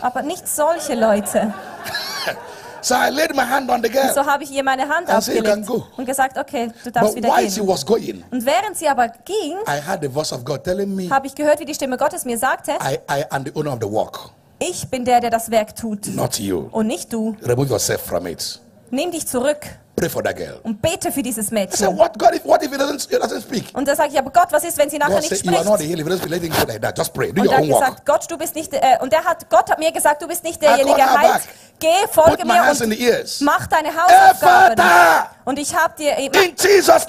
Aber nicht solche Leute. So I laid my hand on the girl. So habe ich ihr meine Hand said, you can aufgelegt go. und gesagt, okay, du darfst But wieder while she gehen. was going, Und während sie aber ging, I heard the voice of God telling me, habe ich gehört, wie die Stimme Gottes mir sagte, I, I am the owner of the work, ich bin der, der das Werk tut not you. und nicht du. Remove yourself from it. Nimm dich zurück Pray for that girl. und bete für dieses Mädchen. what God if what if he doesn't, he doesn't speak? Und da sage ich, aber Gott, was ist, wenn sie nachher God nicht said, you are not the spricht? healer. Don't let it go like that, just pray. Do Und your er hat gesagt, Gott, du bist nicht, äh, und er hat, Gott hat mir gesagt, du bist nicht derjenige, heilt. back. Geh, folge Put mir und mach deine Hausaufgaben. Und ich habe dir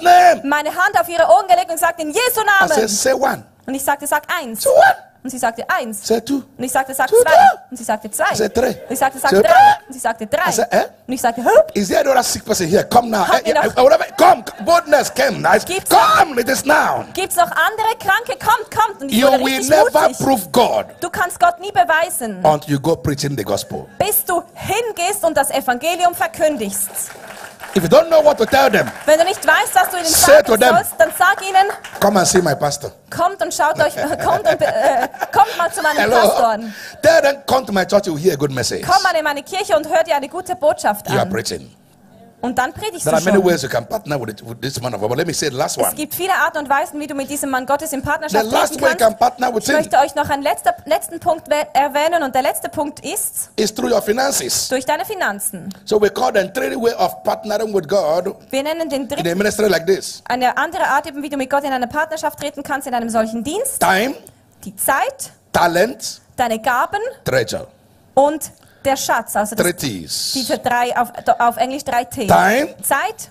name. meine Hand auf ihre Ohren gelegt und gesagt, in Jesu Namen. say one. Und ich sagte, sag eins. Say one. Und sie sagte eins. Und ich sagte, sag zwei. Und sie sagte zwei. I said three. Und ich sagte, sag drei. Und sie sagte drei. I said, eh? Und ich sagte, hup. Is there another sick person here? Come now. Eh, mir eh, noch- whatever. Come. Boldness. Nice. Gibt's Come. It is now. Gibt's noch andere Kranke? Kommt, kommt. Und ich You will never mutig. prove God Du kannst Gott nie beweisen, until you go preaching the gospel. bis du hingehst und das Evangelium verkündigst. If you don't know what to tell them, Wenn du nicht weißt, was du ihnen sagen them. sollst, dann sag ihnen, come and see my pastor. kommt und schaut euch, kommt, und, äh, kommt mal zu meinem Hello. Pastor. Tell them, come to my church. You hear a good message. Komm mal in meine Kirche und hör dir eine gute Botschaft You are an. preaching. Und dann predigst There du are many schon. ways you can partner with, it, with this man of God, but let me say the last Es one. gibt viele Arten und Weisen, wie du mit diesem Mann Gottes in The Partnerschaft last treten way you can kannst. partner with Ich him möchte euch noch einen letzter, letzten Punkt we- erwähnen und der letzte Punkt ist is through your finances. durch deine Finanzen. So we call the way of partnering with God Wir nennen den in a dritten ministry like this. eine andere Art, eben, wie du mit Gott in eine Partnerschaft treten kannst, in einem solchen Dienst. Time, Die Zeit, talent, deine Gaben treasure. und der Schatz. Also das, diese drei, auf, auf Englisch drei T. Time, Zeit,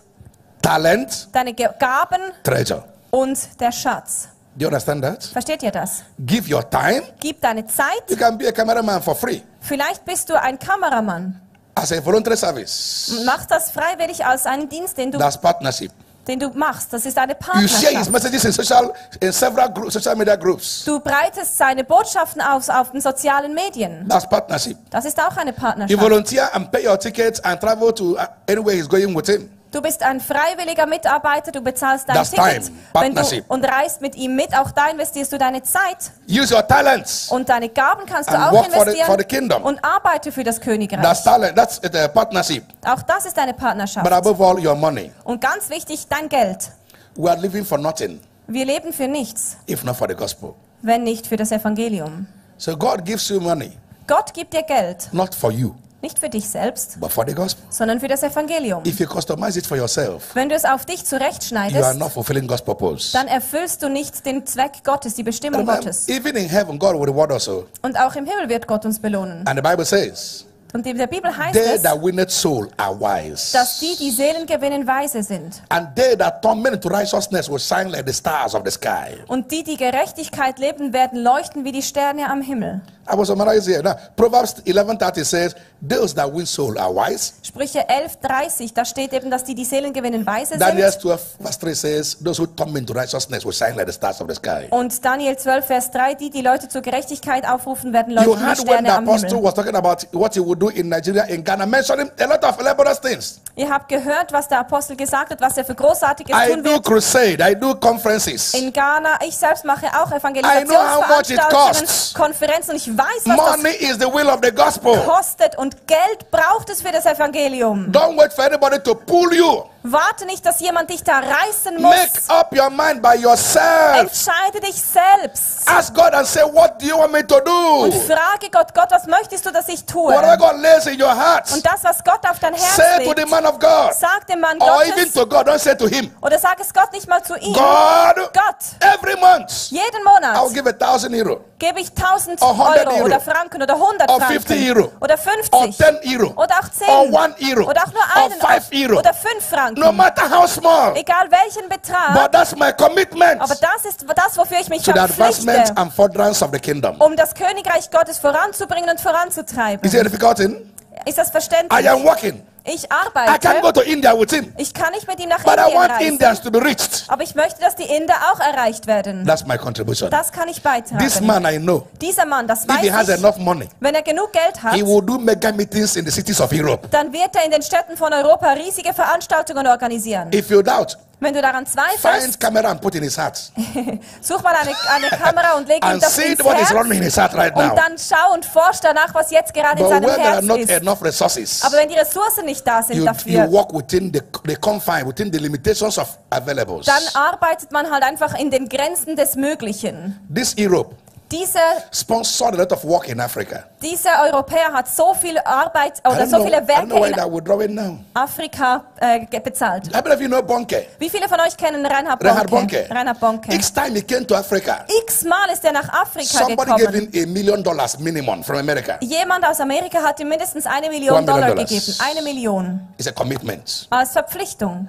talent, deine Gaben treasure. und der Schatz. Do you understand that? Versteht ihr das? Give your time. Gib deine Zeit. You can be a cameraman for free Vielleicht bist du ein Kameramann. as a voluntary service. Mach das freiwillig als einen Dienst, den du, That's partnership. Den du machst. Das ist eine You share his Partnerschaft. messages in social in several group, social media groups. Du breitest seine Botschaften aus auf den sozialen Medien. That's partnership. Das ist auch eine You Partnerschaft. volunteer and pay your tickets and travel to uh, anywhere he's going with him. Du bist ein freiwilliger Mitarbeiter, du bezahlst dein That's Ticket time, wenn du, partnership. und reist mit ihm mit. Auch da investierst du deine Zeit Use your talents. und deine Gaben kannst du auch work for the- investieren for the kingdom. und arbeite für das Königreich. That's talent. That's the partnership. auch das ist eine But Partnerschaft. above all, your money. Und ganz wichtig, dein Geld. We are living for nothing Wir leben für nichts, if not for the gospel. wenn nicht für das Evangelium. So God gives you money, Gott gibt dir Geld, not for you, nicht für dich selbst, but for the gospel. sondern für das Evangelium. If you customize it for yourself, Wenn du es auf dich you are zurechtschneidest, not fulfilling God's purpose. dann erfüllst du nicht den Zweck Gottes, die Bestimmung Gottes. even in heaven, God will reward us. all. Und auch im Himmel wird Gott uns belohnen. And the Bible says, Und in der Bibel heißt They es, that winneth soul are wise. dass die, die Seelen gewinnen, weise sind. And they that turn men to righteousness will shine like the stars of the sky. Und die, die Gerechtigkeit leben, werden leuchten wie die Sterne am Himmel. I was summarizing here. Now, Proverbs 11:30 says, "Those that win soul are wise." Sprüche 11,30, da steht eben, dass die, die Seelen gewinnen, weise Daniel sind. 12 verse 3 says, "Those who turn men to righteousness will shine like the stars of the sky." Und Daniel 12, Vers 3, die, die Leute zur Gerechtigkeit aufrufen, werden You leuchten wie heard when Sterne the am apostle Himmel. was talking about what he would do in Nigeria, in Ghana, mentioning a lot of laborious things. Ihr habt gehört, was der Apostel gesagt hat, was er für Großartiges I tun do wird. crusade, I do conferences. In Ghana, ich selbst mache auch I know how much it Evangelisationsveranstaltungen. Konferenzen ich weiß, was Money is the will of the gospel. das kostet und Geld braucht es für das Evangelium. Don't wait for anybody to pull you. Warte nicht, dass jemand dich da reißen muss. Make up your mind by yourself. Entscheide dich selbst Ask God and say, What do you want me to und do? frage Gott, Gott, was möchtest du, dass ich tue? Whatever God lays in your heart, Und das, was Gott auf dein Herz say to the legt, man of God. sag dem Mann Or even Gottes to God, don't say to him. oder sag es Gott nicht mal zu ihm. God, Gott, every month, jeden I'll Monat give a thousand euro, gebe ich 1000 Or 100 Euro Euro. oder Franken oder 100 Or 50 Euro. Franken oder or 50 ten euro, oder auch 10 or one euro, oder auch nur or einen five euro. oder 5 Franken. No matter how small. Egal welchen Betrag. But that's my commitment Aber das ist das, wofür ich mich to verpflichte, and furtherance of the kingdom. um das Königreich Gottes voranzubringen und voranzutreiben. Is it difficult? Ist das I am working. Ich I can't go arbeite. to India with him. Ich kann nicht mit ihm nach But I Indien want reisen. Indians to be reached. Aber ich möchte, dass die Inder auch erreicht werden. That's my contribution. Das kann ich This beitragen. man I know, Dieser Mann, das if he has weiß ich, enough money, wenn er genug Geld hat, he will do mega meetings in the cities of Europe. dann wird er in den Städten von Europa riesige Veranstaltungen organisieren. If you doubt, Wenn du daran zweifelst, find camera and put in his heart. such mal eine, eine Kamera und leg ihm And das ins what is Herz running in his heart right und dann schau und forsch danach, was jetzt gerade in But when seinem Herz not ist. Aber wenn die Ressourcen nicht da sind you, you dafür, walk within the, the confine, within the limitations of availables. dann arbeitet man halt einfach in den Grenzen des Möglichen. This Europe Diese, sponsored a lot of work in Africa. dieser Europäer hat so viel Arbeit oder so know, viele Werke in. Afrika äh, bezahlt. How many of you know Bonke? Wie viele von euch kennen Reinhard Reinhard Bonke? Bonke. Reinhard Bonke. Each time he came to Africa, X-mal ist er nach Afrika somebody gave gekommen. him a million dollars minimum from America. Jemand aus Amerika hat ihm mindestens eine Million Dollar dollars. gegeben. Eine Million. It's a commitment. Als Verpflichtung.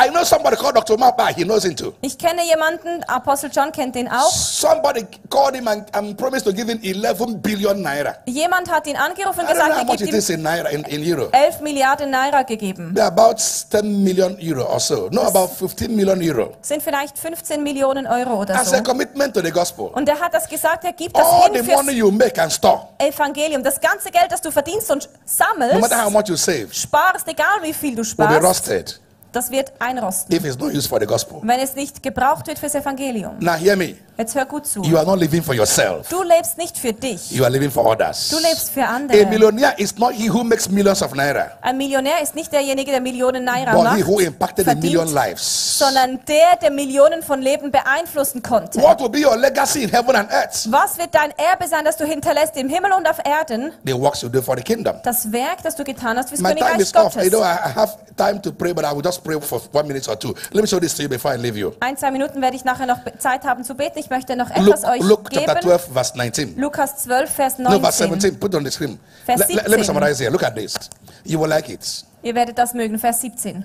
I know somebody called Dr. Mapa, he knows him too. Ich kenne jemanden, Apostel John kennt den auch. Somebody called him and, and promised to give him 11 billion naira. Jemand hat ihn angerufen und gesagt, er gibt ihm in naira in, in euro. 11 Milliarden Naira gegeben. They're about 10 million euro or so. No, about 15 million euro. Sind vielleicht 15 Millionen Euro oder As a so. commitment to the gospel. Und er hat das gesagt, er gibt das All the hin money fürs you make and store, Evangelium. Das ganze Geld, das du verdienst und no matter how sammelst, much you save, sparst, egal wie viel du will be sparst, rusted. Das wird einrosten, if it's not used for the gospel. wenn es nicht gebraucht wird fürs Evangelium. Now, hear me. Jetzt hör gut zu. You are not living for yourself, Du lebst nicht für dich. you are living for others. Du lebst für A andere. millionaire is not he who makes millions of naira, Ein Millionär ist nicht derjenige, der Millionen Naira but macht, he who impacted a million verdient, lives. sondern der, der Millionen von Leben beeinflussen konnte. What will be your legacy in heaven and earth? Was wird dein Erbe sein, das du hinterlässt im Himmel und auf Erden? The works you do for the kingdom. Das Werk, das du getan hast fürs My time Königreich is off. You Gottes. know, I have time to pray, but I will just pray for one minute or two. Let me show this to you before I leave you. Ein, zwei Minuten werde ich nachher noch Zeit haben zu beten. Ich möchte noch Luke, etwas euch Luke chapter geben. 12, verse 19. Lukas 12, Vers No, verse 19. 17. Put on the screen. Vers Let, let- let me 17. summarize here. Look at this. You will like it. Ihr werdet das mögen. Vers 17.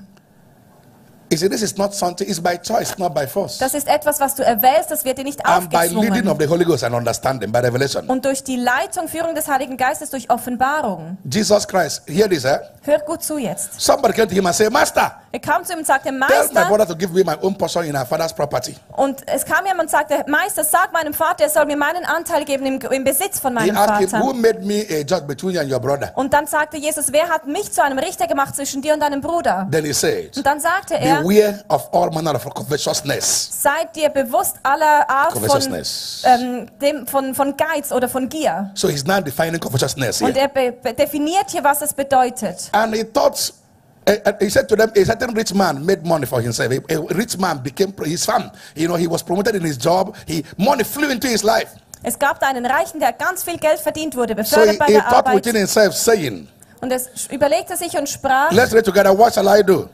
You see, this is not something, it's by choice, not by force. Das ist etwas, was du erwählst, das wird dir nicht And by leading aufgezwungen. of the Holy Ghost and understanding, by revelation. Und durch die Leitung, Führung des Heiligen Geistes, durch Offenbarung. Jesus Christ, hear this, eh? Hört gut zu jetzt. Somebody came to him and said, Master, Er kam zu ihm und sagte, tell my Meister, brother to give me my own portion in our father's property. und es kam jemand und sagte, Meister, sag meinem Vater, er soll mir meinen Anteil geben im, im Besitz von He meinem asked him, Vater. Who made me a judge between you and your brother? Und dann sagte Jesus, wer hat mich zu einem Richter gemacht zwischen dir und deinem Bruder? Then he said, Und dann sagte er, Beware of all manner of covetousness. seid dir bewusst aller Art von, ähm, dem, von, von Geiz oder von Gier. So he's now defining covetousness Und er definiert hier, was es bedeutet. And he thought, uh, uh, he said to them, a certain rich man made money for himself. A, rich man became his farm. You know, he was promoted in his job. He money flew into his life. Es gab da einen Reichen, der ganz viel Geld verdient wurde, So he, befördert bei he der within Arbeit. himself, saying, Und er überlegte sich und sprach, Let's read together. What shall I do?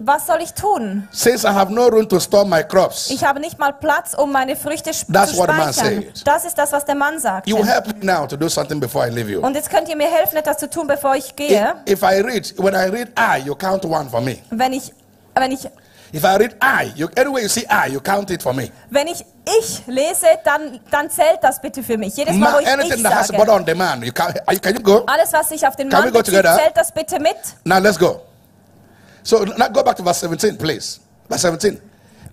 Was soll ich tun? Since I have no room to store my crops, Ich habe nicht mal Platz, um meine Früchte That's zu what the man said. Das ist das, was der Mann sagte. you help me now to do something before I leave you. Und jetzt könnt ihr mir helfen, etwas zu tun, bevor ich gehe. If, if I read, when I read I, you count one for me. Wenn ich, wenn ich, If I read I, you, anyway you see I, you count it for me. wenn ich ich lese, dann, dann zählt das bitte für mich. Jedes Mal, Ma, wo ich anything ich that has sage. on the man, you can, can you go? Alles, was sich auf den Mann go bezieht, zählt das bitte mit. Now let's go. So now go back to verse 17, please. Verse 17.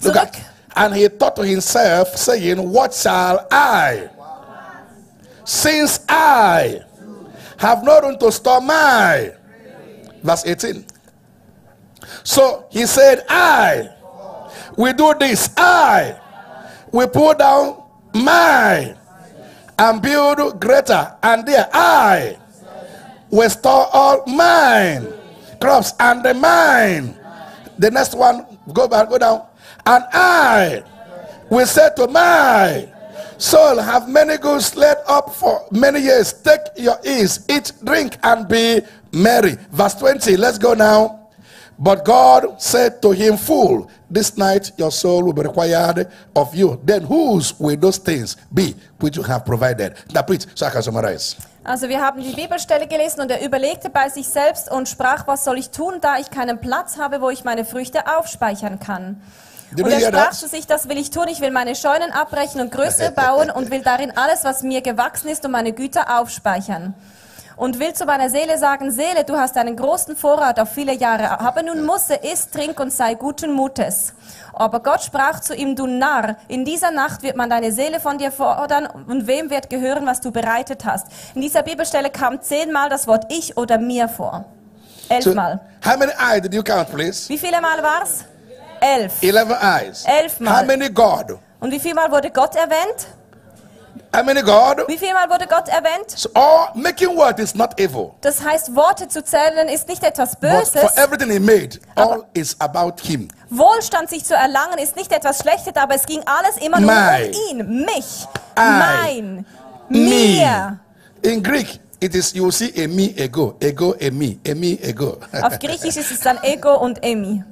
Look at. And he thought to himself, saying, What shall I? Since I have no room to store my. Verse 18. So he said, I will do this. I will pull down my and build greater. And there I will store all mine crops and the mine. The next one, go back, go down. And I will say to my soul, have many goods laid up for many years. Take your ease, eat, drink, and be merry. Verse 20, let's go now. But God said to him, Fool, this night your soul will be required of you. Then whose will those things be which you have provided? Now, preach, so I can summarize. Also wir haben die Bibelstelle gelesen und er überlegte bei sich selbst und sprach, was soll ich tun, da ich keinen Platz habe, wo ich meine Früchte aufspeichern kann. Und er sprach zu sich, das will ich tun, ich will meine Scheunen abbrechen und größer bauen und will darin alles, was mir gewachsen ist, und meine Güter aufspeichern. Und will zu meiner Seele sagen, Seele, du hast einen großen Vorrat auf viele Jahre, habe nun Musse, iss, trink und sei guten Mutes. Aber Gott sprach zu ihm, du Narr, in dieser Nacht wird man deine Seele von dir fordern und wem wird gehören, was du bereitet hast. In dieser Bibelstelle kam zehnmal das Wort ich oder mir vor. So, Elfmal. how many eyes did you count, please? Wie viele Mal war's? Elf. Eleven eyes. Elfmal. How many God? Und wie viel Mal wurde Gott erwähnt? How many God? Wie viel Mal wurde Gott erwähnt? So making word is not evil. Das heißt, Worte zu zählen ist nicht etwas But Böses. for everything he made, all is about him. Wohlstand sich zu erlangen ist nicht etwas Schlechtes, aber es ging alles immer nur My. um ihn, mich, I. mein, mir. In Greek, it is you see a me, a go, a go, a me, a me, a go. Auf Griechisch ist es dann Ego und Emi.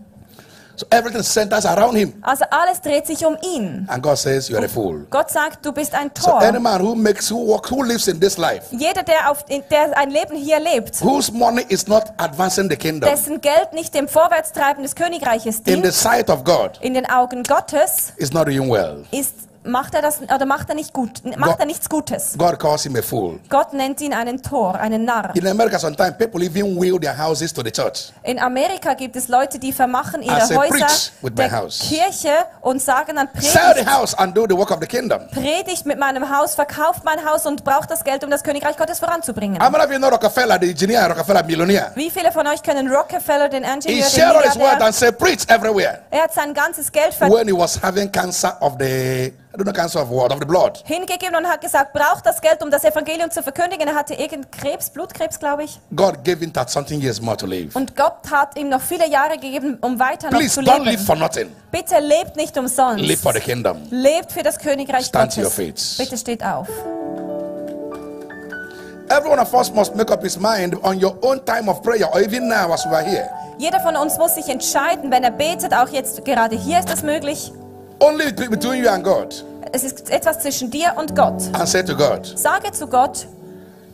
So everything centers around him. Also alles dreht sich um ihn. And God says you are a fool. Gott sagt, du bist ein So any Tor. man who makes, who walks, who lives in this life, Jeder, der, auf, der ein Leben hier lebt, whose money is not advancing the kingdom, dessen Geld nicht dem Vorwärtstreiben des Königreiches in the dient, sight of God, in den Augen Gottes, is not doing well. ist macht er das oder macht er nicht gut, macht er nichts Gutes. God calls him a fool. Gott nennt ihn einen Tor, einen Narr. In America, sometimes people even will their houses to the church. In Amerika gibt es Leute, die vermachen ihre Häuser "Preach with my der house." Kirche und sagen dann Sell the predigt, house and do the work of the kingdom. predigt mit meinem Haus, verkauft mein Haus und braucht das Geld, um das Königreich Gottes voranzubringen. How many of you know Rockefeller, the engineer, Rockefeller millionaire? Wie viele von euch kennen Rockefeller, den He Ingenieur, den shared all his wealth Milliardär? and said, preach everywhere. Er hat sein ganzes Geld ver When he was having cancer of the, I don't know, cancer of what? Of the blood. hingegeben und hat gesagt, braucht das Geld, um das Evangelium zu verkündigen. Er hatte irgendeinen Krebs, Blutkrebs, glaube ich. God gave him that something years more to live. Und Gott hat ihm noch viele Jahre gegeben, um weiter noch Please zu don't live leben. for nothing. Bitte lebt nicht umsonst. Live for the kingdom. Lebt für das Königreich Stand Gottes. your feet. Bitte steht auf. Every one of us must make up his mind on your own time of prayer, or even now as we are here. Jeder von uns muss sich entscheiden, wenn er betet, auch jetzt gerade hier ist das möglich. Only be- between you and God. Es ist etwas zwischen dir und Gott. And say to God, Sage zu Gott,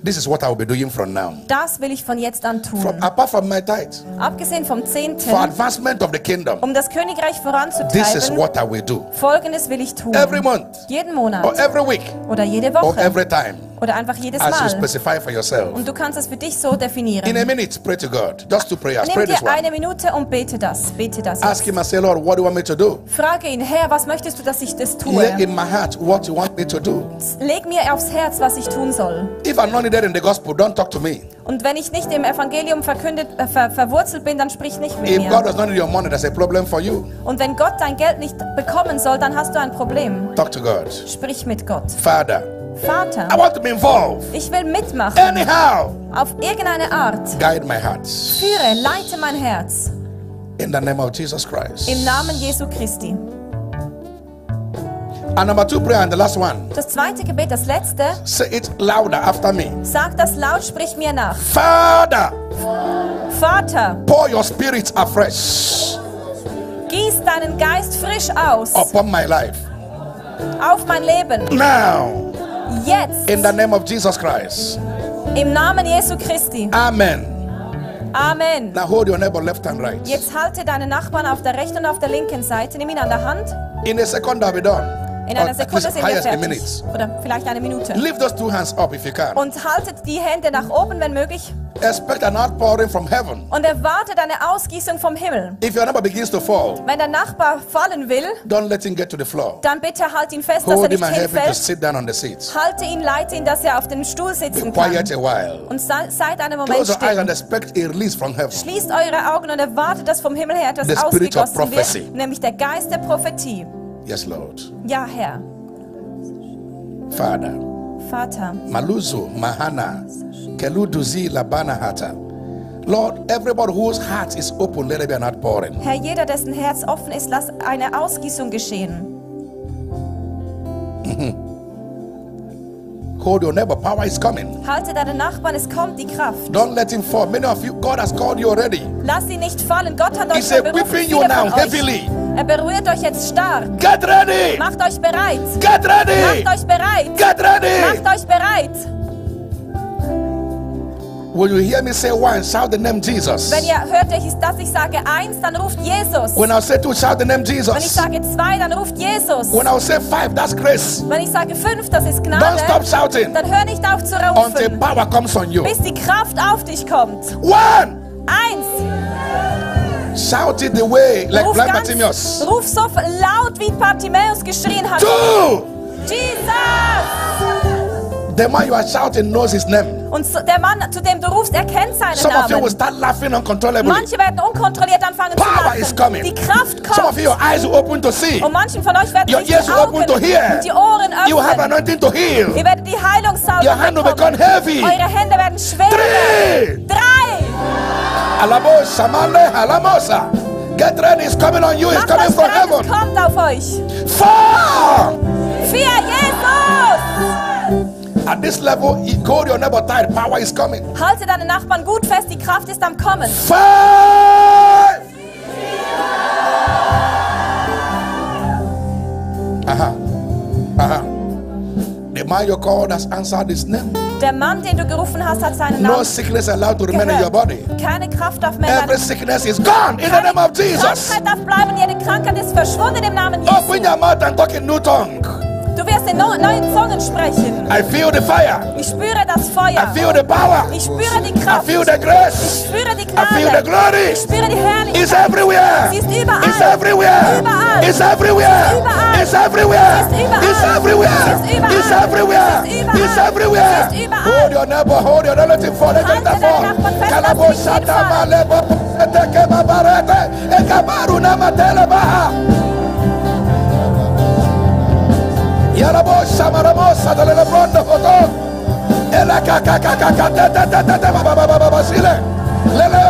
This is what I will be doing from now. das will ich von jetzt an From, tun. apart from my tithe, Abgesehen vom for Zehnten, advancement of the kingdom, um das Königreich this is voranzutreiben, what I will do. folgendes will ich tun. Every month, Jeden or Monat every week, oder jede or Woche every time, oder einfach jedes as you Mal. specify for yourself. Und du kannst es für dich so In a definieren. minute, pray to God. Just two prayers. Pray Nimm this dir eine. Minute und bete das. Bete das. Ask Him and say, Lord, what do you want me to do? Frage ihn, Herr, was möchtest du, dass ich das tue? Lay in my heart what you want me to do. Leg mir aufs Herz, was ich tun soll. If I'm not needed in the gospel, don't talk to me. Und wenn ich nicht im Evangelium verkündet, äh, ver, verwurzelt bin, dann sprich nicht mit If God mir. does not need your money, that's a problem for you. Und wenn Gott dein Geld nicht bekommen soll, dann hast du ein Problem. Talk to God. Sprich mit Gott. Father, I Vater, want to be involved. ich will mitmachen. Anyhow, Auf irgendeine Art. guide my heart. Führe, leite mein Herz. In the name of Jesus Christ. Im Namen Jesu Christi. And number two prayer and the last one. Das zweite Gebet, das letzte, Say it louder after me. sag das laut, sprich mir nach. Father, Vater, pour your spirit afresh gieß deinen Geist frisch aus upon my life. auf mein Leben. Now, Jetzt. in the name of Jesus Christ. Im Namen Jesu Christi. Amen. Amen. Now hold your neighbor left and right. Jetzt halte deinen Nachbarn auf der rechten und auf der linken Seite. Nimm ihn an der Hand. In a second, I'll be done. In einer Sekunde sind wir fertig. Oder vielleicht eine Minute. Lift those two hands up if you can. Und haltet die Hände nach oben, wenn möglich. Expect an outpouring from heaven. Und erwartet eine Ausgießung vom Himmel. If your neighbor begins to fall, Wenn der Nachbar fallen will, don't let him get to the floor. dann bitte halt ihn fest, dass er Hold him nicht and help him to hinfällt. sit down on the seat. Halte ihn, leite ihn, dass er auf dem Stuhl Be sitzen quiet kann. a while. Und se- seid einen Moment Close your eyes and still. expect a release from heaven. Schließt eure Augen und erwartet, dass vom Himmel her etwas The spirit of ausgegossen prophecy. wird, nämlich der Geist der Prophetie. Yes, Lord. Ja, Herr, Father, Vater, Maluzu, Mahana. Lord, everybody whose heart is open, let there be an outpouring. Herr, jeder, dessen Herz offen ist, lass eine Ausgießung geschehen. Hold your neighbor, power is coming. Halte deinen Nachbarn, es kommt die Kraft. Don't let him fall. Many of you, God has called you already. Lass ihn nicht fallen. Gott hat euch He's schon berufen. equipping you now euch. heavily. Er berührt euch jetzt stark. Get ready! Macht euch bereit. Get ready! Macht euch bereit. Get ready! Macht euch bereit. When you hear me say one, shout the name Jesus. Wenn ihr hört, dass ich sage eins, dann ruft Jesus. When I say two, shout the name Wenn ich Jesus. sage zwei, dann ruft Jesus. When I say five, that's grace. Wenn ich sage fünf, das ist Don't Gnade. stop shouting Dann hör nicht auf zu until rufen, power comes on you. bis die Kraft auf dich kommt. One, Eins. shout it the way like Ruf, blind ganz, Bartimaeus. ruf so laut, wie Bartimäus geschrien hat. Two, Jesus! The man you are shouting knows his name. Und der Mann, zu dem du rufst, er kennt seinen Some of you will Namen. start laughing uncontrollably. Manche werden unkontrolliert anfangen Power zu is lachen. coming. Die Kraft Some of you, kommt. your eyes will open to see. Und manchen von euch werden Your sich ears die will open Augen to hear. und die Ohren You have öffnen. anointing to heal. Ihr werdet die Heilungssalbe Your hand will become bekommen. heavy. Eure Hände werden schwer. Three. Drei. Alabo, Shamande, Alamosa. Get ready, it's coming on you, it's Macht coming from heaven. kommt auf euch. Four. Vier, Jesus! At this level, you hold your neighbor tight, power is coming. Halte deine Nachbarn gut fest, die Kraft ist am Kommen. Five. Aha. Aha. The man you called has answered his name. Der Mann, den du gerufen hast, hat seinen No Namen sickness allowed to remain in your body. Keine Kraft darf mehr Every sickness is gone in the name of Jesus. Krankheit darf bleiben, jede Krankheit ist verschwunden im Namen Open your mouth and talk in new tongue. Du wirst in neuen Zungen sprechen. I feel the fire. Ich spüre das I feel the power. Ich spüre die I feel the Ich grace. spüre die I feel the glory. Ich spüre die It's everywhere. Sie ist überall. It's everywhere. Überall. It's everywhere. überall. It's everywhere. Sie ist überall. It's everywhere. Sie ist überall. It's everywhere. Sie ist überall. It's everywhere. Sie ist überall. Hold your neighbor, hold your relative for the metaphor. Kalabo shata malebo eteke babarete ekabaru na matele baha. Yarabo Samarabo Sadalena Bronda Foto Elaka Kaka Kaka Tete Tete Baba Baba Baba Sile. Lele